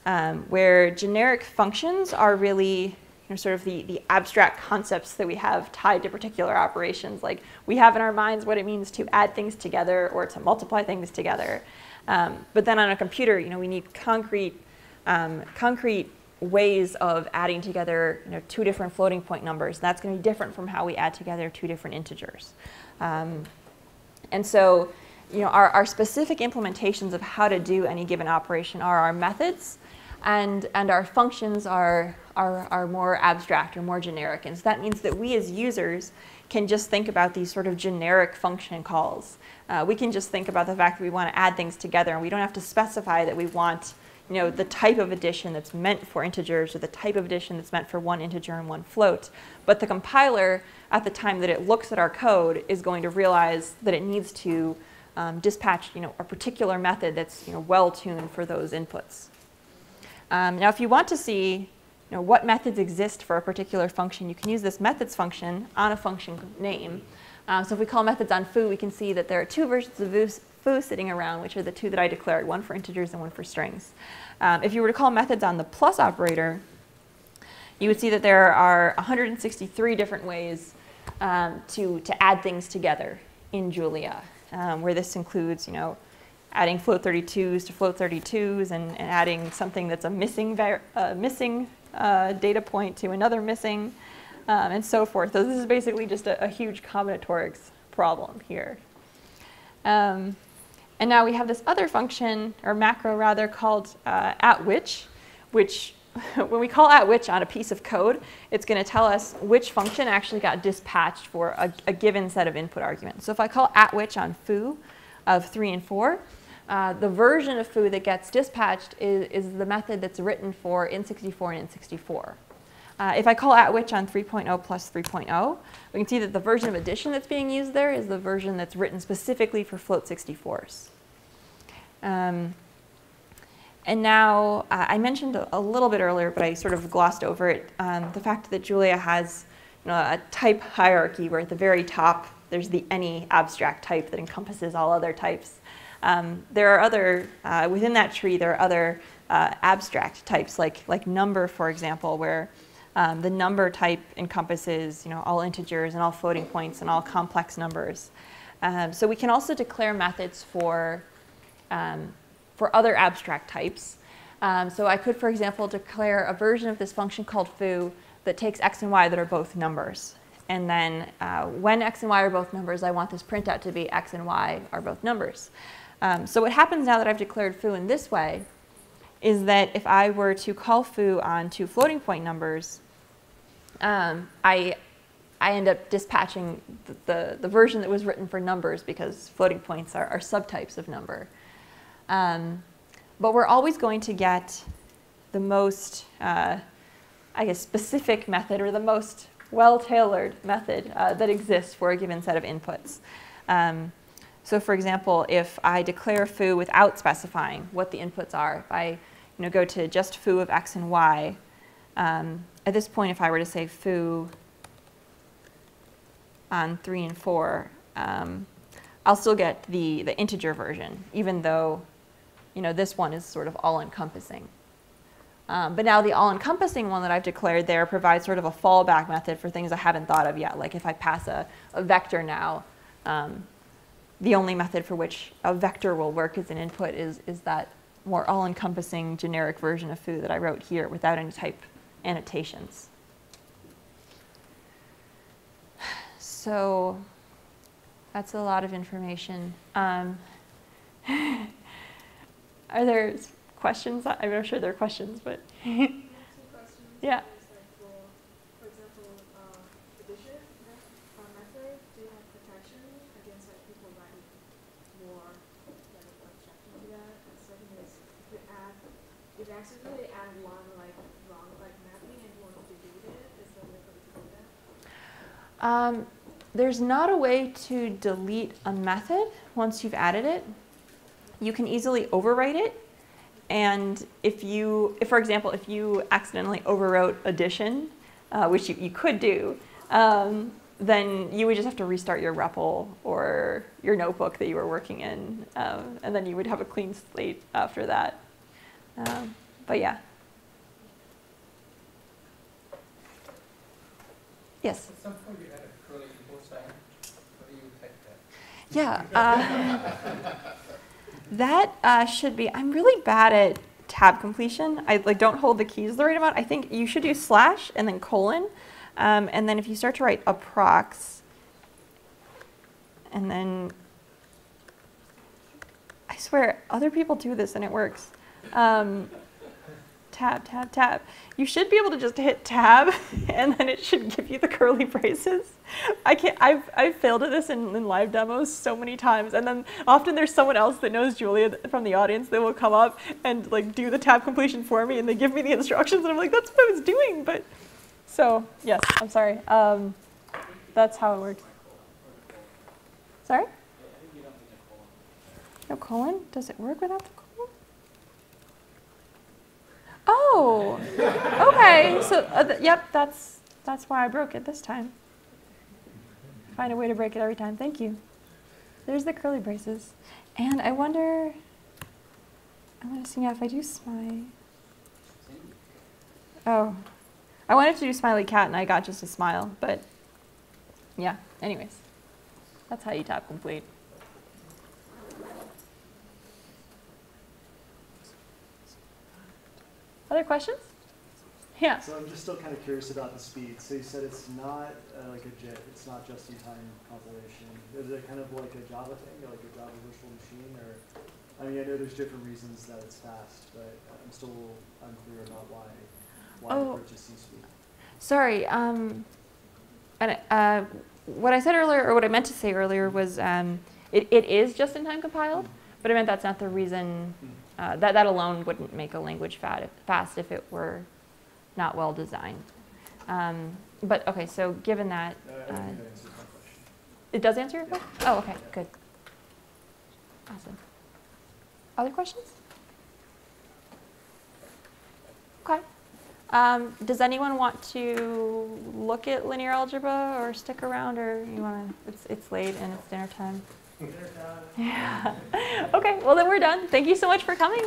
Speaker 1: um, where generic functions are really you know, sort of the, the abstract concepts that we have tied to particular operations. Like we have in our minds what it means to add things together or to multiply things together. Um, but then on a computer, you know, we need concrete, um, concrete ways of adding together you know, two different floating point numbers. That's going to be different from how we add together two different integers. Um, and so you know, our, our specific implementations of how to do any given operation are our methods, and, and our functions are, are, are more abstract or more generic. And so that means that we as users can just think about these sort of generic function calls. Uh, we can just think about the fact that we want to add things together, and we don't have to specify that we want you know, the type of addition that's meant for integers or the type of addition that's meant for one integer and one float. But the compiler, at the time that it looks at our code, is going to realize that it needs to um, dispatch you know, a particular method that's you know, well-tuned for those inputs. Um, now, if you want to see you know, what methods exist for a particular function, you can use this methods function on a function name. Um, so if we call methods on foo, we can see that there are two versions of foo sitting around, which are the two that I declared, one for integers and one for strings. Um, if you were to call methods on the plus operator, you would see that there are 163 different ways um, to, to add things together in Julia, um, where this includes, you know, adding float 32s to float 32s and, and adding something that's a missing, uh, missing uh, data point to another missing, um, and so forth. So this is basically just a, a huge combinatorics problem here. Um, and now we have this other function, or macro rather, called uh, at which, which when we call at which on a piece of code, it's going to tell us which function actually got dispatched for a, a, given set of input arguments. So if I call at which on foo of 3 and 4, uh, the version of foo that gets dispatched is, is, the method that's written for int64 and int64. Uh, if I call at which on 3.0 plus 3.0, we can see that the version of addition that's being used there is the version that's written specifically for float 64s. Um, and now, uh, I mentioned a, a, little bit earlier, but I sort of glossed over it, um, the fact that Julia has you know, a type hierarchy where at the very top there's the any abstract type that encompasses all other types. Um, there are other, uh, within that tree, there are other uh, abstract types, like, like number, for example, where um, the number type encompasses you know, all integers and all floating points and all complex numbers. Um, so we can also declare methods for, um, for other abstract types. Um, so I could, for example, declare a version of this function called foo that takes x and y that are both numbers. And then uh, when x and y are both numbers, I want this printout to be x and y are both numbers. Um, so what happens now that I've declared foo in this way is that if I were to call foo on two floating point numbers, um, I, I end up dispatching the, the, the, version that was written for numbers because floating points are, are subtypes of number. Um, but we're always going to get the most, uh, I guess, specific method or the most well-tailored method uh, that exists for a given set of inputs. Um, so for example, if I declare foo without specifying what the inputs are, if I you know, go to just foo of x and y, um, at this point if I were to say foo on 3 and 4, um, I'll still get the, the integer version, even though you know, this one is sort of all-encompassing. Um, but now the all-encompassing one that I've declared there provides sort of a fallback method for things I haven't thought of yet. Like if I pass a, a vector now, um, the only method for which a vector will work as an input is, is that more all-encompassing generic version of foo that I wrote here without any type annotations. So that's a lot of information. Um, are there questions? I'm sure there are questions, but yeah.
Speaker 8: accidentally add one like wrong like mapping and
Speaker 1: Um, there's not a way to delete a method once you've added it. You can easily overwrite it. And if you, if for example, if you accidentally overwrote addition, uh, which you, you could do, um, then you would just have to restart your REPL or your notebook that you were working in, um, and then you would have a clean slate after that. Um, but yeah. Yes.
Speaker 8: At some point you had a curly equal sign, how do you type that?
Speaker 1: Yeah. Uh, that uh, should be. I'm really bad at tab completion. I like don't hold the keys the right amount. I think you should do slash and then colon, um, and then if you start to write approx, and then I swear other people do this and it works. Um, tab, tab, tab. You should be able to just hit tab and then it should give you the curly braces. I can't, I've, I've failed at this in, in live demos so many times. And then often there's someone else that knows Julia from the audience that will come up and like do the tab completion for me and they give me the instructions and I'm like, that's what I was doing. But so yes, I'm sorry. Um, that's how it works. Sorry? No colon? Does it work without the colon? Oh, okay. So, uh, th- yep, that's that's why I broke it this time. Find a way to break it every time. Thank you. There's the curly braces, and I wonder. I want to see now if I do smile. Oh, I wanted to do smiley cat, and I got just a smile. But yeah. Anyways, that's how you tap complete. Other questions? Yeah.
Speaker 3: So I'm just still kind of curious about the speed. So you said it's not uh, like a JIT, it's not just-in-time compilation. Is it kind of like a Java thing, or like a Java virtual machine, or? I mean, I know there's different reasons that it's fast, but I'm still unclear about why, why
Speaker 1: Oh.
Speaker 3: purchase C-Speed.
Speaker 1: Sorry. Um, and, uh, what I said earlier, or what I meant to say earlier, was um, it, it is just in time compiled, but I meant that's not the reason. Uh, that, that alone wouldn't make a language fat, fast if it were not well designed. Um, but okay, so given that,
Speaker 3: Uh, I think that answers my question.
Speaker 1: it does answer your question? Oh, okay, good. Awesome. Other questions? Okay. Um, does anyone want to look at linear algebra or stick around or you want to, it's, it's late and it's dinner time? Yeah. Okay, well then we're done. Thank you so much for coming.